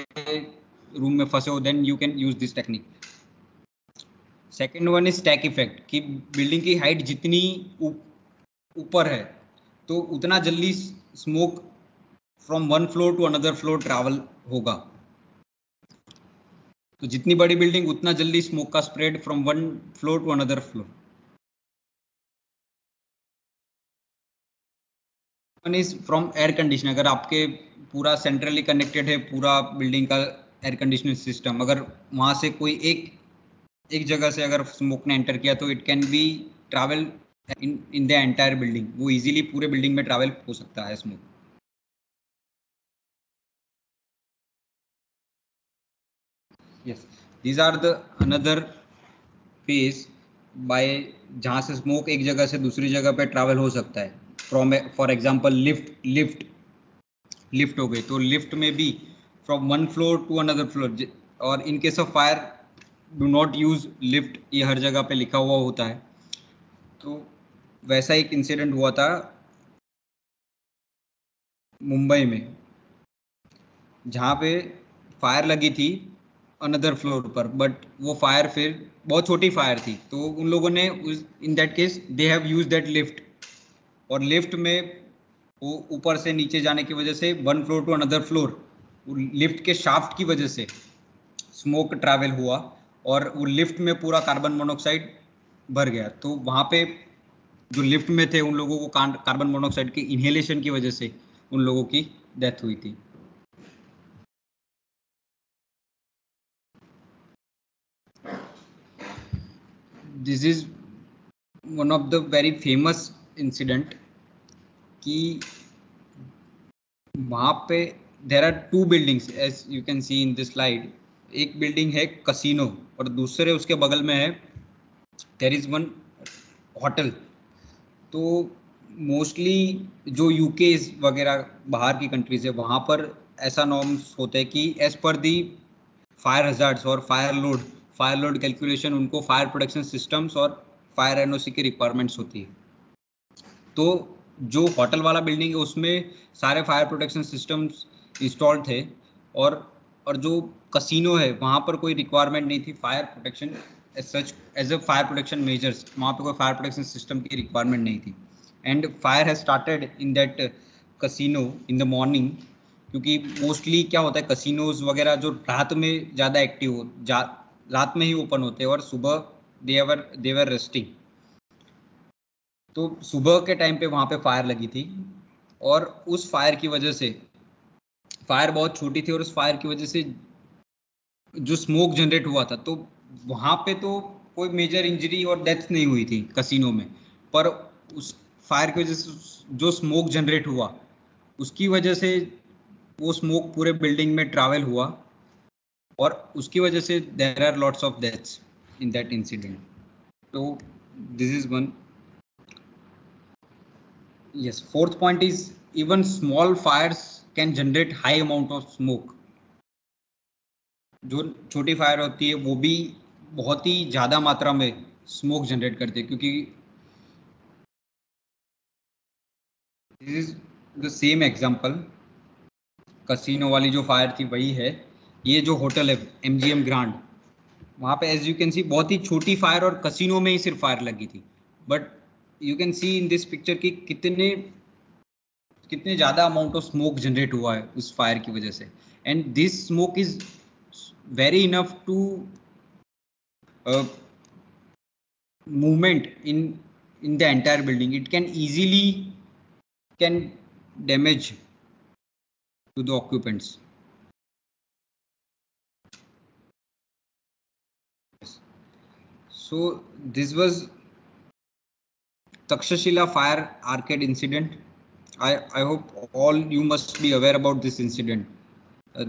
रूम में फंसे हो then you can use this technique second one is stack effect कि बिल्डिंग की हाइट जितनी ऊपर है तो उतना जल्दी smoke from one floor to another floor travel होगा तो जितनी बड़ी बिल्डिंग उतना जल्दी स्मोक का spread from one floor to another floor one is from air condition अगर आपके पूरा सेंट्रली कनेक्टेड है पूरा बिल्डिंग का एयर कंडीशनर सिस्टम अगर वहाँ से कोई एक एक जगह से अगर स्मोक ने एंटर किया तो it can be travel in in the entire building वो इजीली पूरे बिल्डिंग में ट्रैवल हो सकता है smoke yes these are the another phase by जहाँ से स्मोक एक जगह से दूसरी जगह पे ट्रैवल हो सकता है from for example lift lift lift हो गई तो लिफ्ट में भी from one floor to another floor और in case of fire do not use lift ये हर जगह पे लिखा हुआ होता है तो वैसा एक इंसिडेंट हुआ था मुंबई में जहाँ पे फायर लगी थी अनदर फ्लोर पर बट वो फायर फिर बहुत छोटी फायर थी तो उन लोगों ने उस in that case they have use that lift और लिफ्ट में वो ऊपर से नीचे जाने की वजह से one floor to another floor lift के शाफ्ट की वजह से स्मोक ट्रैवल हुआ और वो लिफ्ट में पूरा कार्बन मोनोक्साइड भर गया तो वहाँ पे जो लिफ्ट में थे उन लोगों को कार्बन मोनोक्साइड के इन्हेलेशन की वजह से उन लोगों की डेथ हुई थी this is one of the very famous incident कि वहाँ पे there are two buildings as you can see in this slide एक बिल्डिंग है कसिनो और दूसरे उसके बगल में है देर इज़ वन होटल तो मोस्टली जो यूके वगैरह बाहर की कंट्रीज है वहाँ पर ऐसा नॉर्म्स होता है कि as per the fire hazards और fire load fire load calculation उनको फायर प्रोडक्शन सिस्टम्स और फायर एनओसी की रिक्वायरमेंट्स होती है तो जो होटल वाला बिल्डिंग है उसमें सारे फायर प्रोटेक्शन सिस्टम्स इंस्टॉल थे और और जो कसिनो है वहाँ पर कोई रिक्वायरमेंट नहीं थी fire protection as such as a fire protection measures वहाँ पर कोई फायर प्रोटेक्शन सिस्टम की रिक्वायरमेंट नहीं थी and fire has started in that casino in the morning क्योंकि मोस्टली क्या होता है कसिनोज वगैरह जो रात में ज़्यादा एक्टिव हो जा रात में ही ओपन होते हैं और सुबह देवर देवर रेस्टिंग तो सुबह के टाइम पे वहाँ पे फायर लगी थी और उस फायर की वजह से फायर बहुत छोटी थी और उस फायर की वजह से जो स्मोक जनरेट हुआ था तो वहाँ पे तो कोई मेजर इंजरी और डेथ नहीं हुई थी कसिनो में पर उस फायर की वजह से जो स्मोक जनरेट हुआ उसकी वजह से वो स्मोक पूरे बिल्डिंग में ट्रैवल हुआ और उसकी वजह से there are lots of deaths in that incident तो this is one yes fourth point is even small fires can generate high amount of smoke जो छोटी फायर होती है वो भी बहुत ही ज़्यादा मात्रा में स्मोक जनरेट करते हैं क्योंकि this is the same example casino वाली जो फायर थी वही है ये जो होटल है एम जी एम ग्रांड वहाँ पे एज यू कैन सी बहुत ही छोटी फायर और कसिनो में ही सिर्फ फायर लगी थी but you can see in this picture कि कितने कितने ज़्यादा अमाउंट ऑफ स्मोक जनरेट हुआ है उस फायर की वजह से and this smoke is very enough to movement in in the entire building it can easily can damage to the occupants so this was Takshashila fire arcade incident. I, I hope all you must be aware about this incident. Uh,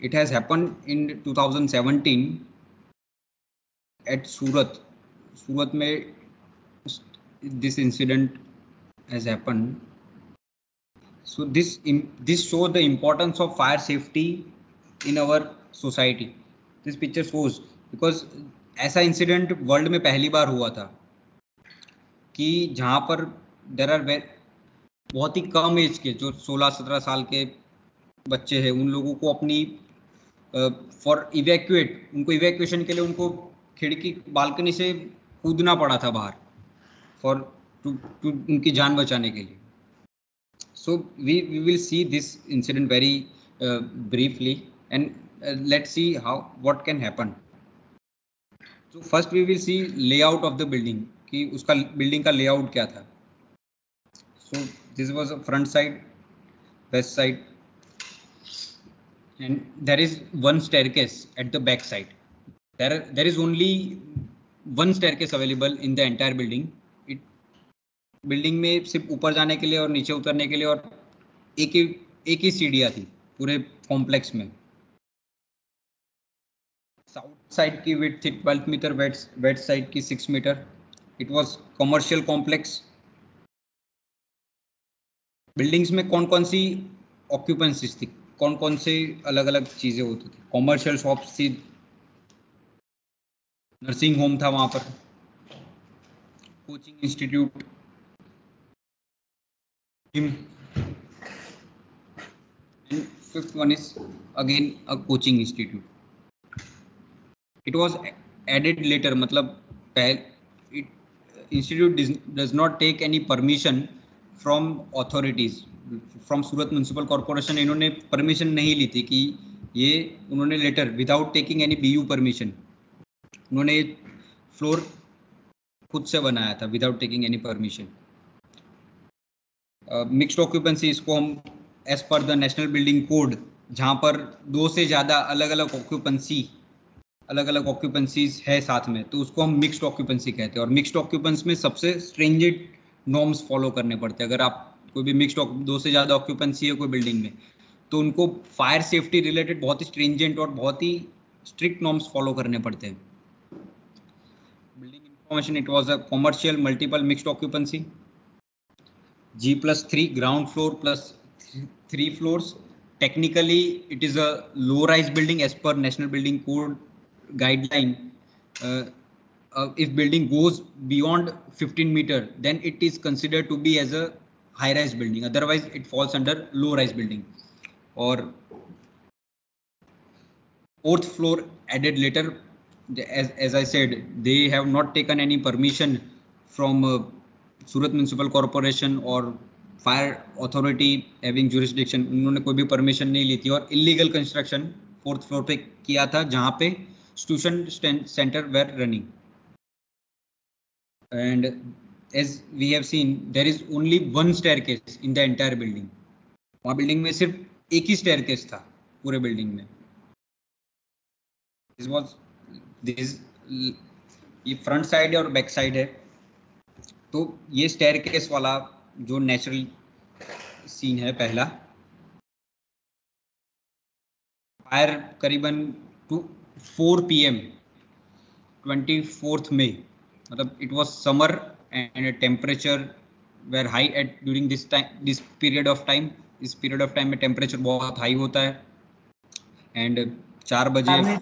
it has happened in 2017 at Surat. Surat mein this incident has happened. So this this show the importance of fire safety in our society. This picture shows because ऐसा incident world में पहली बार हुआ था कि जहाँ पर there are बहुत ही कम एज के जो 16-17 साल के बच्चे हैं उन लोगों को अपनी फॉर इवेक्यूएट उनको इवेक्यूएशन के लिए उनको खिड़की बालकनी से कूदना पड़ा था बाहर फॉर टू टू उनकी जान बचाने के लिए so we we will see this incident very briefly and let see how what can happen first we will see see layout of the building कि उसका बिल्डिंग का लेआउट क्या था so this was front side west side and there is one staircase at the back side there there is only one staircase available in the entire building it building में सिर्फ ऊपर जाने के लिए और नीचे उतरने के लिए और एक ही एक ही सीढ़ियाँ थी पूरे कॉम्प्लेक्स में साउथ साइड की विथ थी ट्वेल्थ मीटर वेस्ट साइड की six metre it was commercial complex buildings में कौन कौन सी ऑक्यूपेंसीज थी कौन कौन से अलग अलग चीज़ें होती थी कॉमर्शियल शॉप्स थी नर्सिंग होम था वहां पर coaching institute fifth one is again a coaching institute it was added later मतलब पहले institute does not take any permission from authorities from Surat municipal corporation इन्होंने परमिशन नहीं ली थी कि ये उन्होंने later without taking any B U उन्होंने floor फ्लोर खुद से बनाया था without taking any permission mixed occupancy इसको हम as per the national building code जहाँ पर दो से ज़्यादा अलग अलग ऑक्यूपेंसी अलग अलग ऑक्यूपेंसीज है साथ में तो उसको हम मिक्सड ऑक्यूपेंसी कहते हैं और मिक्सड ऑक्यूपेंस में सबसे स्ट्रेंजेड नॉर्म्स फॉलो करने पड़ते हैं अगर आप कोई भी मिक्सड दो से ज़्यादा ऑक्यूपेंसी है कोई बिल्डिंग में तो उनको फायर सेफ्टी रिलेटेड बहुत ही स्ट्रेंजेंट और बहुत ही स्ट्रिक्ट नॉर्म्स फॉलो करने पड़ते हैं building information it was a commercial multiple mixed occupancy G plus three ground floor plus three floors technically it is a low rise building as per national building code guideline uh, uh, if building goes beyond 15 meter then it is considered to be as a high rise building otherwise it falls under low rise building or fourth floor added later as, as i said they have not taken any permission from uh, surat municipal corporation or fire authority having jurisdiction unhone koi bhi permission nahi li thi aur illegal construction fourth floor pe kiya tha jahan pe uh, tuition center were running. And as we have seen, there is only one staircase in the entire building. वहाँ building mein sirf ek hi staircase tha pure building mein this was this ye front side hai aur back side hai to ye staircase wala jo natural scene hai pehla fire करीबन four P M twenty fourth May मतलब it was summer and temperature were high at during this time this period of time इस period of time में temperature बहुत high होता है and चार बजे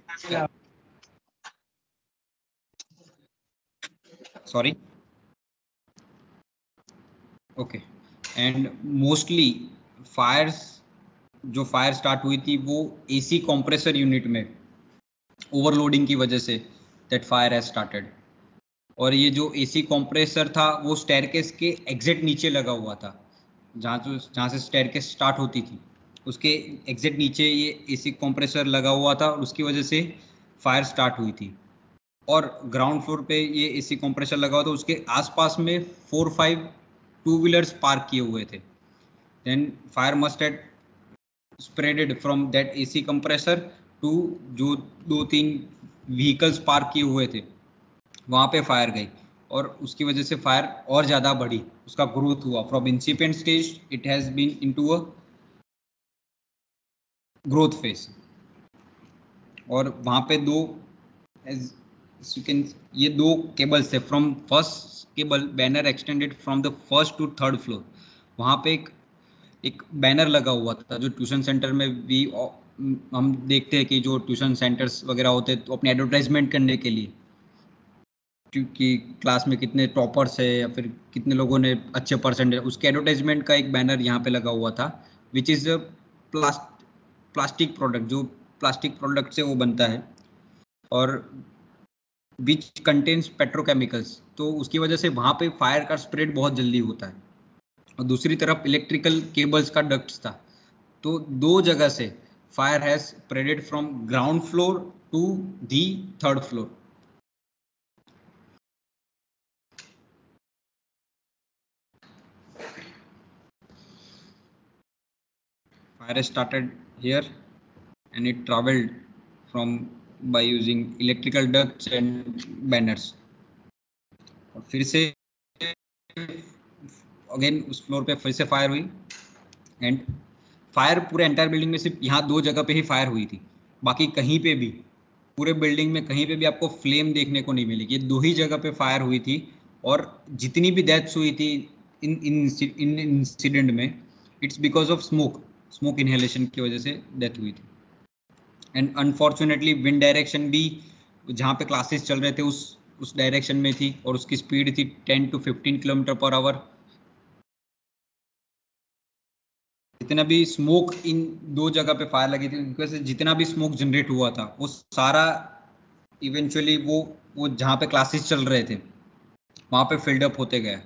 sorry okay and mostly fires जो fire start हुई थी वो एसी कंप्रेसर यूनिट में ओवरलोडिंग की वजह से दैट फायर हैज स्टार्टेड और ये जो एसी कंप्रेसर था वो स्टेरकेस के एग्जिट नीचे लगा हुआ था जहाँ जो जहाँ से स्टेरकेस स्टार्ट होती थी उसके एग्जिट नीचे ये एसी कंप्रेसर लगा हुआ था और उसकी वजह से फायर स्टार्ट हुई थी और ग्राउंड फ्लोर पे ये एसी कंप्रेसर लगा हुआ था उसके आसपास में four five two wheelers park किए हुए थे then fire must had spreaded from that AC compressor to जो दो तीन व्हीकल्स पार्क किए हुए थे वहाँ पे फायर गई और उसकी वजह से फायर और ज़्यादा बढ़ी उसका ग्रोथ हुआ from incipient stage it has been into a growth phase और वहाँ पे दो एज यू कैन ये दो केबल्स थे from first cable banner extended from the first to third floor वहाँ पे एक एक बैनर लगा हुआ था जो ट्यूशन सेंटर में वी हम देखते हैं कि जो ट्यूशन सेंटर्स वगैरह होते हैं तो अपने एडवर्टाइजमेंट करने के लिए क्योंकि क्लास में कितने टॉपर्स है या फिर कितने लोगों ने अच्छे परसेंटेज उसके एडवर्टाइजमेंट का एक बैनर यहाँ पे लगा हुआ था which is plast plastic product जो प्लास्टिक प्रोडक्ट से वो बनता है और विच कंटेंस पेट्रोकेमिकल्स तो उसकी वजह से वहाँ पे फायर का स्प्रेड बहुत जल्दी होता है और दूसरी तरफ इलेक्ट्रिकल केबल्स का डक्ट्स था तो दो जगह से fire has spreaded from ground floor to the third floor. Fire started here and it traveled from by using electrical ducts and banners. aur fir se again us floor pe fir se fire hui and fire पूरे entire building में सिर्फ यहाँ दो जगह पे ही fire हुई थी बाकी कहीं पे भी पूरे बिल्डिंग में कहीं पे भी आपको फ्लेम देखने को नहीं मिलेगी दो ही जगह पे फायर हुई थी और जितनी भी डेथ्स हुई थी इन इन इंसिडेंट में it's because of smoke smoke inhalation की वजह से डेथ हुई थी एंड अनफॉर्चुनेटली विंड डायरेक्शन भी जहाँ पे क्लासेस चल रहे थे उस उस डायरेक्शन में थी और उसकी स्पीड थी ten to fifteen kilometre per hour जितना भी स्मोक इन दो जगह पे फायर लगी थी उनकी वजह से जितना भी स्मोक जनरेट हुआ था वो सारा इवेंचुअली वो वो जहाँ पे क्लासेस चल रहे थे वहाँ पे फिल्ड अप होते गए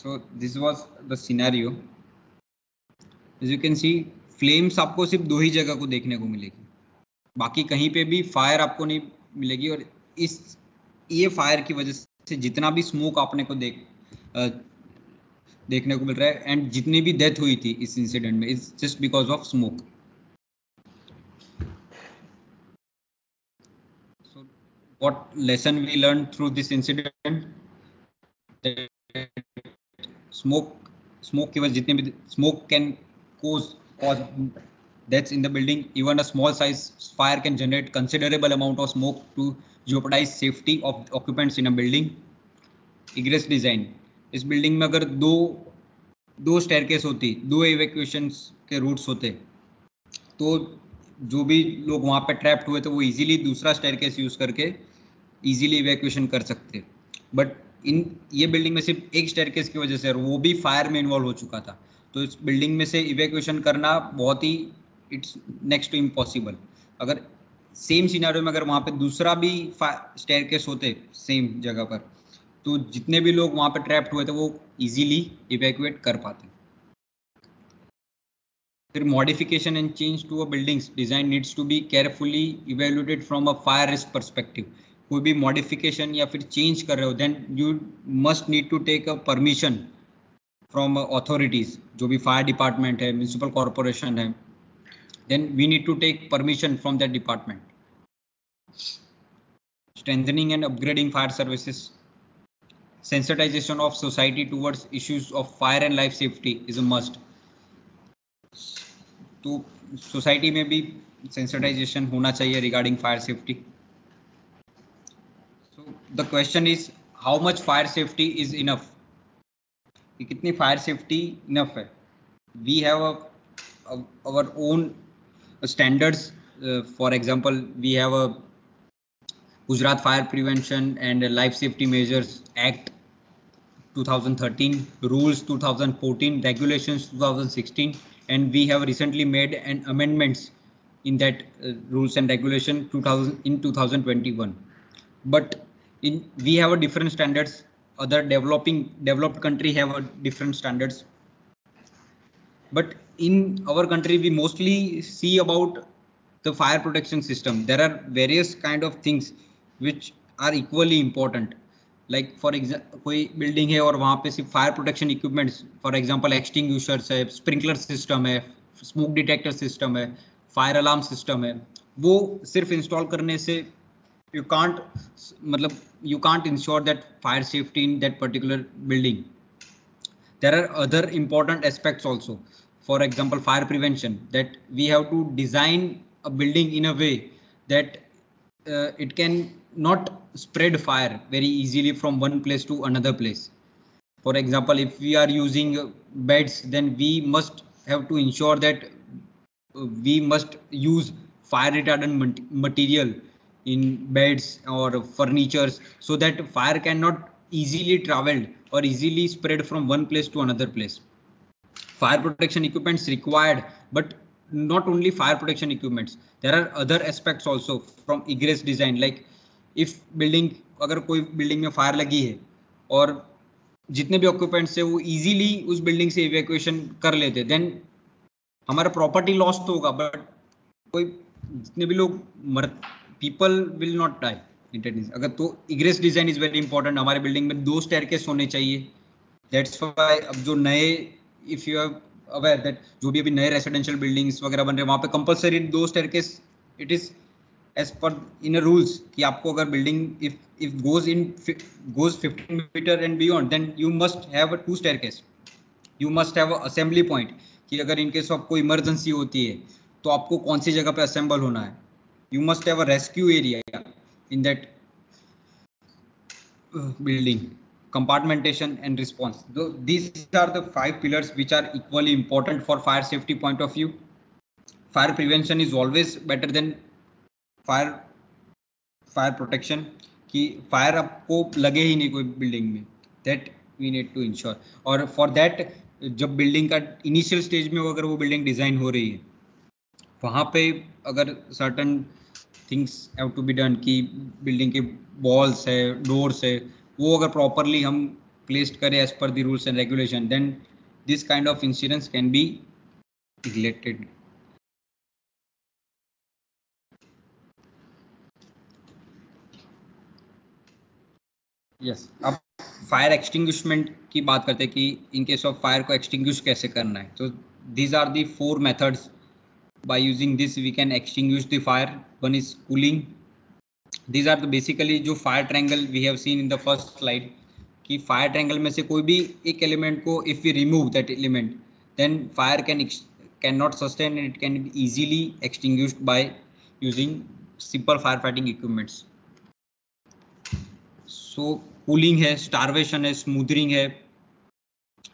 so this was the scenario as you can see flames आपको सिर्फ दो ही जगह को देखने को मिलेगी बाकी कहीं पे भी फायर आपको नहीं मिलेगी और इस ये फायर की वजह से जितना भी स्मोक आपने को देख देखने को मिल रहा है एंड जितनी भी डेथ हुई थी इस इंसिडेंट में is just because of smoke so what lesson we learn through this incident smoke smoke केवल जितने भी smoke can cause cause deaths in the building. Even a small size fire can generate considerable amount of smoke to jeopardize safety of occupants in a building. Egress design. इस building में अगर दो दो staircase होती दो evacuation के roots होते तो जो भी लोग वहाँ पर ट्रैप्ड हुए थे वो इजीली दूसरा स्टेरकेस यूज़ करके इजीली इवेक्यूशन कर सकते बट इन ये बिल्डिंग में सिर्फ एक स्टेरकेस की वजह से वो भी फायर में इन्वॉल्व हो चुका था तो इस बिल्डिंग में से इवेक्यूशन करना बहुत ही इट्स नेक्स्ट टू इम्पॉसिबल अगर सेम सीनारियो में अगर वहाँ पे दूसरा भी फायर होते सेम जगह पर तो जितने भी लोग वहां पर ट्रैप्ड हुए थे वो इजीली इवेक्यूएट कर पाते फिर modification and change to a buildings design needs to be carefully evaluated from a fire risk perspective कोई भी मॉडिफिकेशन या फिर चेंज कर रहे हो then you must need to take a permission from authorities जो भी फायर डिपार्टमेंट है म्यूनसिपल कॉरपोरेशन है then we need to take permission from that department strengthening and upgrading fire services sensitization of society towards issues of fire and life safety is a must. तो society में भी sensitization होना चाहिए regarding fire safety so the question is how much fire safety is enough कि कितनी fire safety enough है we have our own standards for example we have a Gujarat Fire Prevention and Life Safety Measures Act 2013, Rules 2014, Regulations 2016, and we have recently made an amendments in that uh, rules and regulation 2000 in 2021. But in we have a different standards. Other developing developed country have a different standards. But in our country, we mostly see about the fire protection system. There are various kind of things which are equally important. Like for example, building here or fire protection equipment, for example, extinguishers, sprinkler system, smoke detector system, fire alarm system. वो सिर्फ install करने से you can't मतलब you can't that that fire safety in that particular building there are other important aspects also for example fire prevention that we have to design a building in a way that it can not spread fire very easily from one place to another place. For example, if we are using beds, then we must have to ensure that uh, we must use fire retardant material in beds or furnitures so that fire cannot easily traveled or easily spread from one place to another place. Fire protection equipments required, but not only fire protection equipments. There are other aspects also from egress design, like if building अगर कोई building में fire लगी है और जितने भी occupants है वो इजीली उस बिल्डिंग से इवेक्यूएशन कर लेते देन हमारा प्रॉपर्टी लॉस तो होगा बट कोई जितने भी लोग मर पीपल विल नॉट डाई इंटरनेस अगर तो egress design is very important हमारे बिल्डिंग में दो स्टेयरकेस होने चाहिए दैट्स वाई अब जो नए if you have aware that जो भी अभी नए रेसिडेंशियल बिल्डिंग्स वगैरह बन रहे हैं वहाँ पे कंपलसरी दो staircase it is as per in rules कि आपको अगर building if if goes in goes 15 metre and beyond then you must have a two stair you must have assembly point कि अगर इन केस कोई emergency होती है तो आपको कौन सी जगह पे असेंबल होना है you must have a rescue area in that building compartmentation and response these are the five pillars which are equally important for fire safety point of view fire prevention is always better than fire fire protection कि fire आपको लगे ही नहीं कोई building में that we need to ensure और for that जब building का इनिशियल स्टेज में अगर वो बिल्डिंग डिज़ाइन हो रही है वहाँ पे अगर certain things have to be done कि बिल्डिंग के बॉल्स है डोर्स है वो अगर प्रॉपरली हम प्लेस्ड करें as per the rules and regulation then this kind of insurance can be related yes अब फायर एक्सटिंग्विशमेंट की बात करते हैं कि इन केस ऑफ फायर को एक्सटिंग कैसे करना है तो these are the four methods by using this we can extinguish the fire one is cooling these are the basically जो fire triangle we have seen in the first slide कि fire triangle में से कोई भी एक element को if you remove that element then fire can can not sustain and it can be easily extinguish by using simple fire fighting equipments so cooling है starvation है smothering है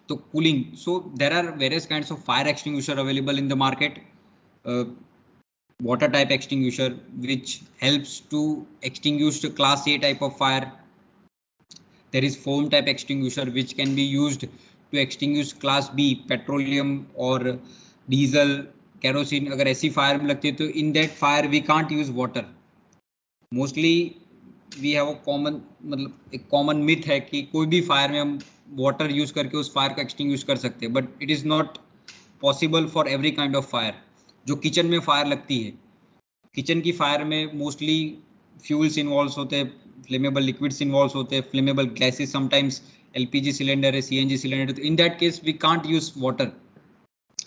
तो cooling so there are various kinds of fire extinguisher available in the market uh, water type extinguisher which helps to extinguish the class a type of fire there is foam type extinguisher which can be used to extinguish class b petroleum or diesel kerosene agar aisi fire mein lagti hai to in that fire we can't use water mostly we have a common मतलब एक common myth है कि कोई भी fire में हम water use करके उस फायर का एक्सटिंग यूज कर सकते हैं but it is not possible for every kind of fire जो किचन में फायर लगती है किचन की फायर में मोस्टली फ्यूल्स इन्वॉल्व होते हैं फ्लेमेबल लिक्विड्स इन्वॉल्व होते हैं flammable gases sometimes L P G cylinder है सी एन जी सिलेंडर है तो in that case we can't use water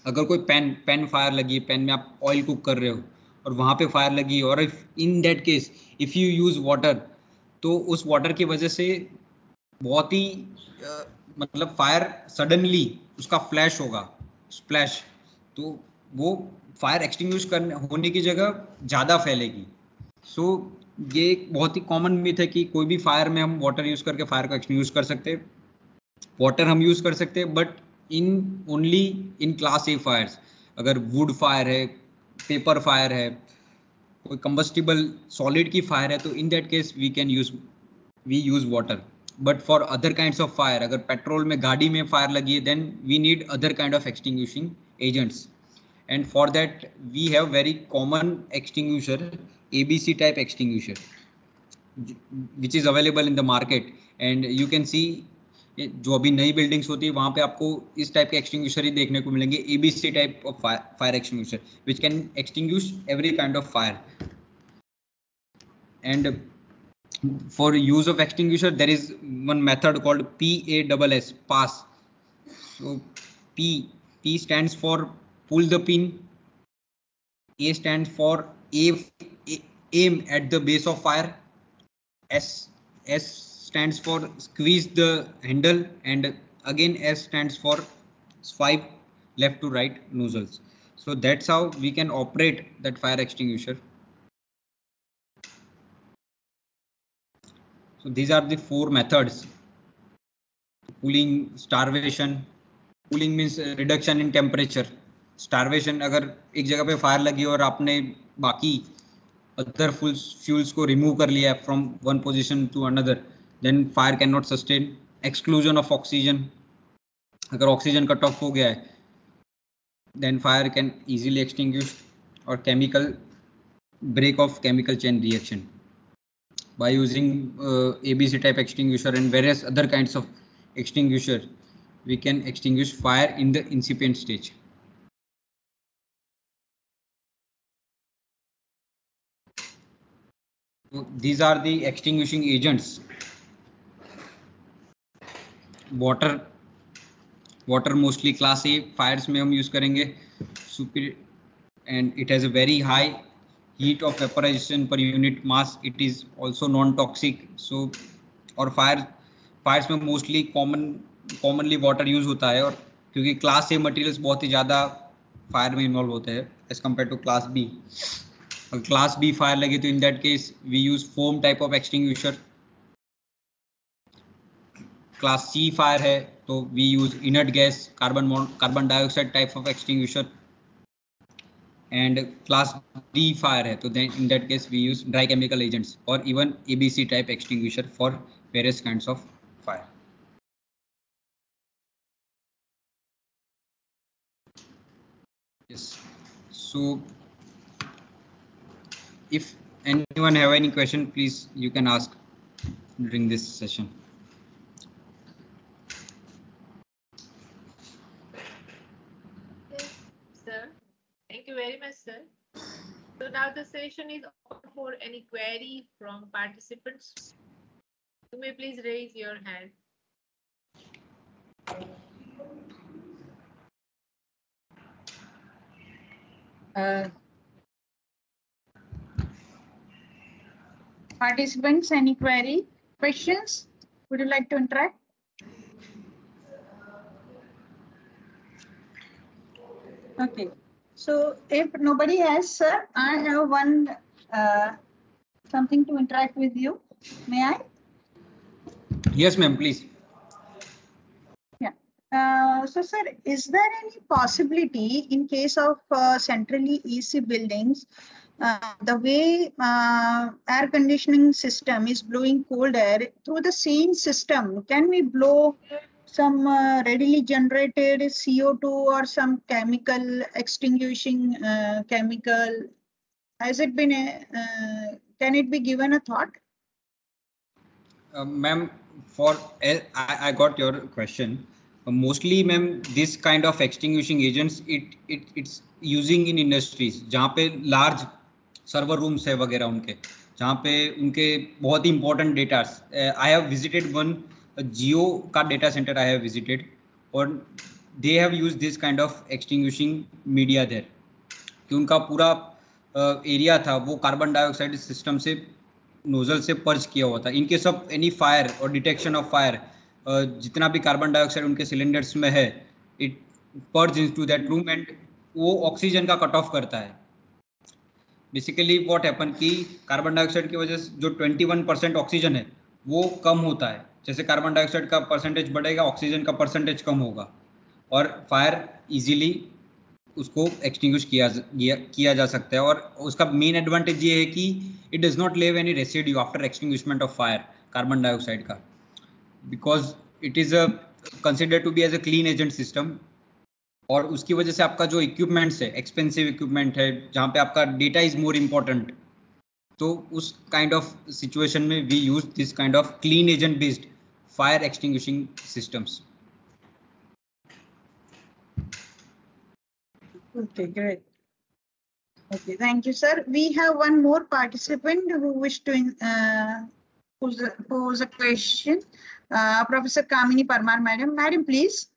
अगर कोई पैन पैन फायर लगी है पैन में आप ऑयल कुक कर रहे हो और वहाँ पे फायर लगी और if in that case if you use water तो उस वाटर की वजह से बहुत ही uh, मतलब फायर सडनली उसका फ्लैश होगा स्प्लैश तो वो फायर एक्सटिंग करने होने की जगह ज़्यादा फैलेगी सो so, ये एक बहुत ही कॉमन मिथ है कि कोई भी फायर में हम वाटर यूज़ करके फायर को एक्सटिंग कर सकते हैं वाटर हम यूज़ कर सकते हैं but in only in class A fire अगर वुड फायर है पेपर फायर है कोई कंबस्टिबल सॉलिड की फायर है तो in that case we can use we use water but for other kind of fire अगर पेट्रोल में गाड़ी में फायर लगी है then we need other kind of extinguishing agents and for that we have very common extinguisher A B C type extinguisher which is available in the market and you can see जो अभी नई buildings होती है वहां पे आपको इस type के एक्सटिंग्यूशर ही देखने को मिलेंगे ए type of fire extinguisher which can extinguish every kind of fire and for use of extinguisher there is one method called P A double S pass P P stand for pull the pin A stand for aim at the base of fire S S stands for squeeze the handle and again S stands for swipe left to right nozzles. So that's how we can operate that fire extinguisher. So these are the four methods. Cooling, starvation. Cooling means reduction in temperature. Starvation अगर एक जगह पे fire लगी aur aapne baki other fuels fuels ko remove kar liya from one position to another then fire can not sustain exclusion of oxygen अगर oxygen cut off हो गया है then fire can easily extinguish और chemical break of chemical chain reaction by using uh, ABC type extinguisher and various other kinds of extinguisher, we can extinguish fire in the incipient stage. So these are the extinguishing agents water water mostly class A fires में हम use करेंगे super and it has a very high heat of vaporization per unit mass it is also non toxic so और fire fires में mostly common commonly water use होता है और क्योंकि class A materials बहुत ही ज़्यादा फायर में इन्वॉल्व होते हैं as compare to class B अगर क्लास बी फायर लगे तो in that case we use foam type of extinguisher class C fire है तो we use inert gas carbon carbon dioxide type of extinguisher and class D fire है तो then in that case we use dry chemical agents और even A B C type extinguisher for various kind of fire so if any one have any question please you can ask during this session
the session is open for any query from participants. You may please raise your hand.
Uh,
participants, any query, questions? Would you like to interact? Okay. So if nobody has, sir, I have one uh, something to interact with you. May I?
Yes, ma'am, please.
Yeah. Uh, so, sir, is there any possibility in case of uh, centrally AC buildings, uh, the way uh, air conditioning system is blowing cold air through the same system, can we blow some uh, readily generated CO2 or some chemical extinguishing uh, chemical? Has it been, a, uh, can it be given a thought?
uh, ma'am, for uh, I, I got your question. uh, Mostly, ma'am, this kind of extinguishing agents, it it it's using in industries, jahan pe large server rooms hai वगैरह unke jahan pe unke bahut ही important data. uh, I have visited one Jio का data centre I have visited और they have use this kind of extinguishing media there कि उनका पूरा area था वो carbon dioxide system से नोजल से पर्ज किया हुआ था इनकेस ऑफ एनी फायर और डिटेक्शन ऑफ फायर जितना भी कार्बन डाइऑक्साइड उनके सिलेंडर्स में है it purge in to that room and वो ऑक्सीजन का कट ऑफ करता है बेसिकली वॉट हैपन की कार्बन डाइऑक्साइड की वजह से जो 21 परसेंट ऑक्सीजन है वो कम होता है जैसे कार्बन डाइऑक्साइड का परसेंटेज बढ़ेगा ऑक्सीजन का परसेंटेज कम होगा और फायर इजीली उसको एक्सटिंग किया, किया किया जा सकता है और उसका मेन एडवांटेज ये है कि it does not leave any residue after extinguishment of fire carbon dioxide का because it is a consider to be as a clean agent system और उसकी वजह से आपका जो इक्विपमेंट्स है एक्सपेंसिव इक्विपमेंट है जहाँ पे आपका डेटा इज़ मोर इम्पोर्टेंट तो उस काइंड ऑफ सिचुएशन में we use this kind of clean agent based fire extinguishing systems.
Okay, great. Okay, thank you, sir. We have one more participant who wish to uh, pose, a, pose a question. Uh, Professor Kamini Parmar, madam. Madam, please.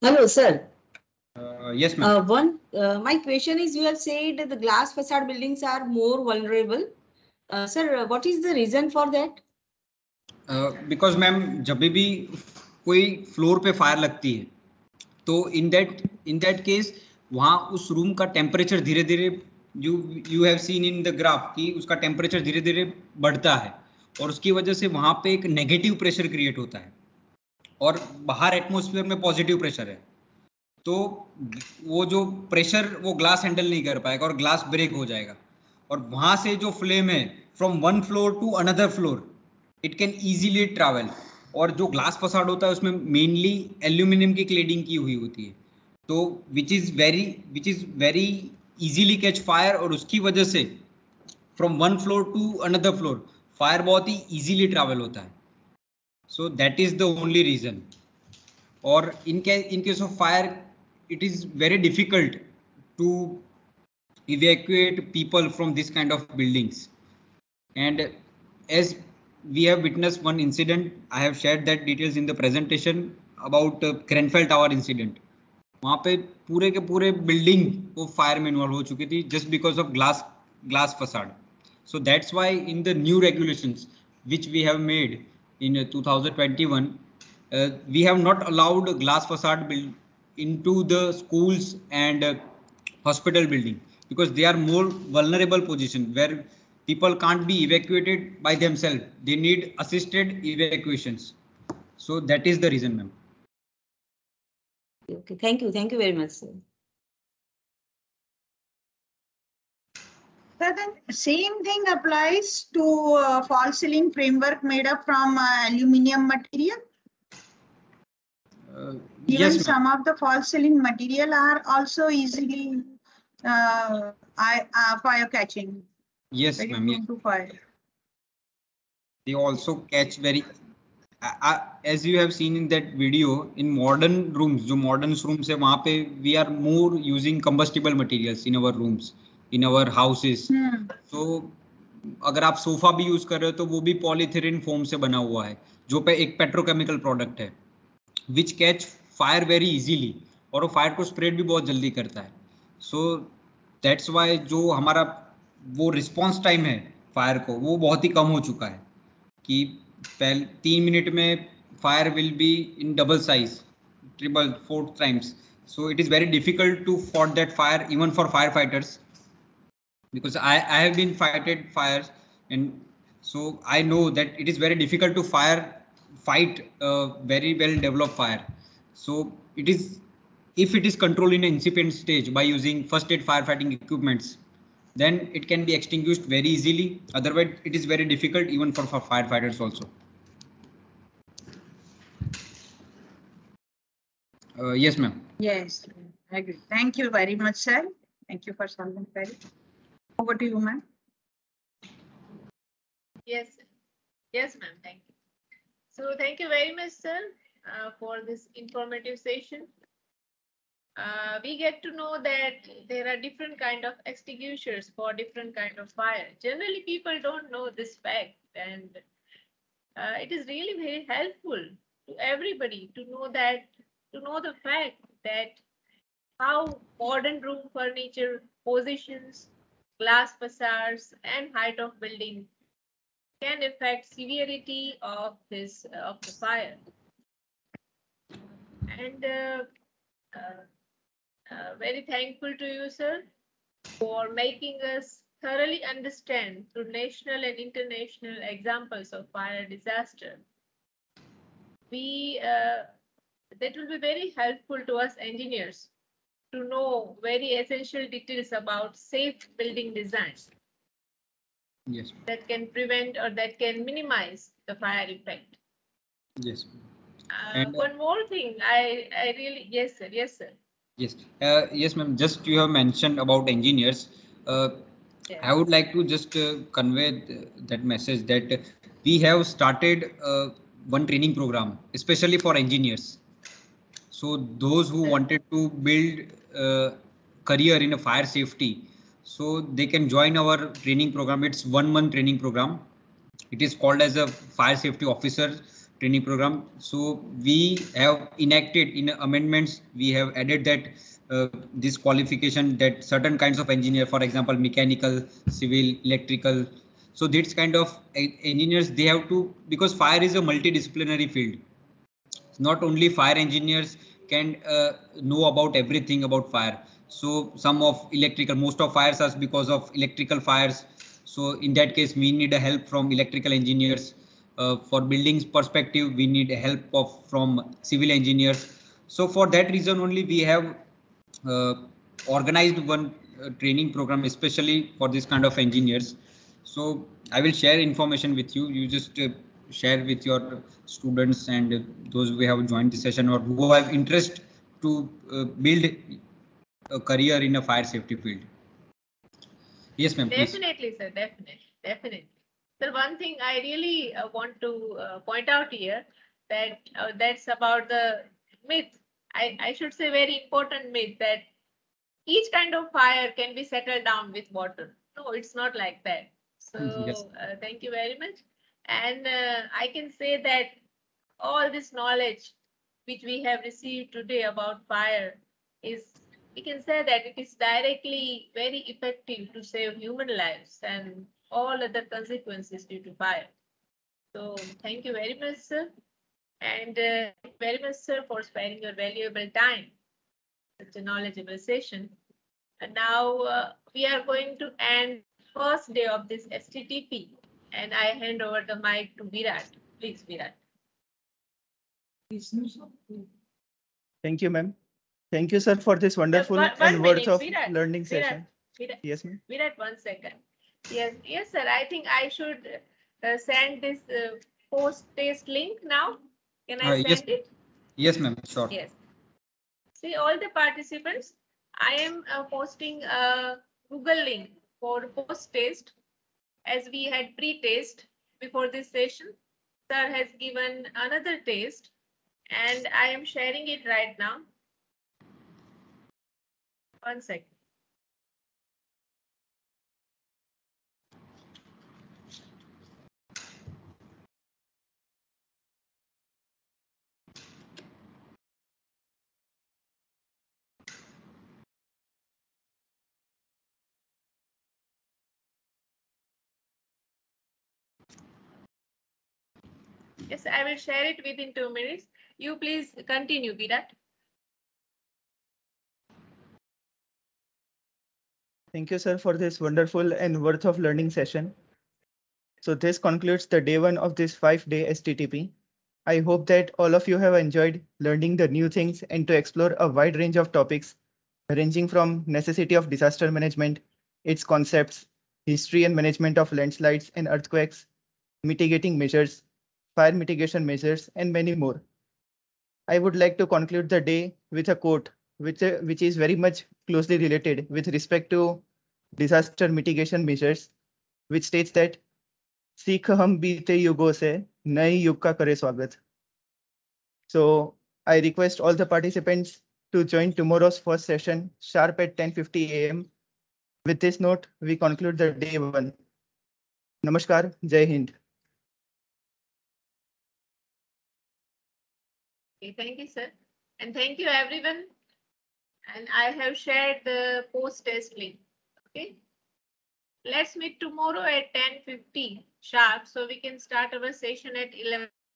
Hello, sir.
Uh, yes, ma'am. Uh,
one,
uh, my question is, you have said the glass facade buildings are more vulnerable sir what is the reason for that
because ma'am जब भी कोई floor पे fire लगती है तो in that in that case वहाँ उस room का टेम्परेचर धीरे धीरे you you have seen in the graph कि उसका टेम्परेचर धीरे धीरे बढ़ता है और उसकी वजह से वहाँ पे एक नेगेटिव प्रेशर क्रिएट होता है और बाहर एटमोसफियर में पॉजिटिव प्रेशर है तो वो जो प्रेशर वो ग्लास हैंडल नहीं कर पाएगा और ग्लास ब्रेक हो जाएगा और वहाँ से जो फ्लेम है from one floor to another floor it can easily travel और जो ग्लास फसाड होता है उसमें मेनली एल्यूमिनियम की क्लेडिंग की हुई होती है तो which is very which is very easily catch fire और उसकी वजह से from one floor to another floor fire बहुत ही ईजीली ट्रैवल होता है so that is the only reason और in in case of fire it is very difficult to evacuate people from this kind of buildings And as we have witnessed one incident, I have shared that details in the presentation about uh, Grenfell Tower incident. वहाँ पे पूरे के पूरे building वो fire में involve हो चुकी थी just because of glass glass facade so that's why in the new regulations which we have made in 2021 we have not allowed glass facade build into the schools and uh, hospital building because they are more vulnerable position where people can't be evacuated by themselves. They need assisted evacuations. So that is the reason, ma'am.
Okay, thank you. Thank you very much, sir. Sir, then
same thing applies to uh, false ceiling framework made up from uh, aluminium material. Uh, Even yes, some of the false ceiling material are also easily uh, uh fire catching.
Yes, ma'am. Yes. To fire. They also catch very, uh, as you have seen in that video, in modern rooms, jo modern rooms hai wahan pe we are more using combustible materials in our rooms, in our houses. Hmm. So अगर आप sofa भी use कर रहे हो तो वो भी पॉलीथिरीन foam से बना हुआ है जो पे एक पेट्रोकेमिकल प्रोडक्ट है which catch fire very easily और वो फायर को स्प्रेड भी बहुत जल्दी करता है सो दैट्स वाई जो हमारा वो रिस्पॉन्स टाइम है फायर को वो बहुत ही कम हो चुका है कि पहले तीन मिनट में fire will be in double size triple four times so it is very difficult to fought that fire even for fire fighters because I I have been fighted fire and so I know that it is very difficult to fire fight very well develop fire so it is if it is control in a incipient stage by using first aid fire fighting equipments then it can be extinguished very easily. Otherwise, it is very difficult even for, for firefighters also. Uh, yes, ma'am.
Yes, I agree. Thank you very much, sir. Thank you for solving very. Over to you, ma'am.
Yes, yes, ma'am. Thank you. So thank you very much, sir, uh, for this informative session uh, we get to know that there are different kind of extinguishers for different kind of fire. Generally, people don't know this fact and uh, it is really very helpful to everybody to know that, to know the fact that how modern room furniture positions, glass facades and height of building can affect severity of this of the fire. And uh, uh, uh, very thankful to you, sir, for making us thoroughly understand through national and international examples of fire disaster. We, uh, that will be very helpful to us engineers to know very essential details about safe building design. Yes. That can prevent or that can minimize the fire impact. Yes. Uh, and, uh, one more thing, I, I really, yes, sir, yes, sir.
Yes, uh, yes, ma'am. Just you have mentioned about engineers. Uh, yeah. I would like to just uh, convey th- that message that we have started uh, one training program, especially for engineers. So those who yeah. wanted to build uh, career in a fire safety, so they can join our training program. It's one month training program. It is called as a fire safety officer training program. So we have enacted in amendments, we have added that uh, this qualification that certain kinds of engineer, for example, mechanical, civil, electrical. So these kind of engineers, they have to, because fire is a multidisciplinary field. Not only fire engineers can uh, know about everything about fire. So some of electrical, most of fires are because of electrical fires. So in that case, we need a help from electrical engineers uh, for buildings perspective we need help of from civil engineers so for that reason only we have uh, organized one uh, training program especially for this kind of engineers so i will share information with you you just uh, share with your students and those who have joined the session or who have interest to build a career in a fire safety field yes ma'am
definitely please. sir definitely definitely the one thing I really uh, want to uh, point out here that uh, that's about the myth. I, I should say very important myth that each kind of fire can be settled down with water. No, it's not like that. So mm, yes. Uh, thank you very much. And uh, I can say that all this knowledge which we have received today about fire is we can say that it is directly very effective to save human lives and all other consequences due to fire. So thank you very much, sir. And uh, very much, sir, for sparing your valuable time. Such a knowledgeable session. And now uh, we are going to end first day of this STTP. And I hand over the mic to Virat. Please, Virat.
Thank you, ma'am. Thank you, sir, for this wonderful one, one and minute, of Virat, learning Virat, session. Virat, yes, ma'am.
Virat, one second. Yes, yes, sir. I think I should uh, send this uh, post test link now. Can I uh, send yes. it?
Yes, ma'am. Sure. Yes.
See all the participants. I am uh, posting a Google link for post test as we had pre-test before this session. Sir has given another
test and I am sharing it right now. One second. Yes, I will share it within two minutes. You please continue, Virat. Thank you, sir, for this wonderful and worth of learning session. So this concludes the day one of this five-day STTP. I hope that all of you have enjoyed learning the new things and to explore a wide range of topics
ranging from necessity of disaster management, its concepts, history and management of landslides and earthquakes, mitigating measures, fire mitigation measures, and
many more. I would like to conclude the day with a quote, which, uh, which is very much closely related with respect to disaster mitigation measures, which states that सीख हम बीते युगों से नए yukka kare करें So I request all the participants to join tomorrow's first session sharp at 10:50 a.m. With this note, we conclude the day one. Namaskar, Jai Hind. Okay, thank you, sir. And thank you, everyone. And I
have shared the post-test link. Okay. Let's meet tomorrow at 10.50 sharp so we can start our session at 11.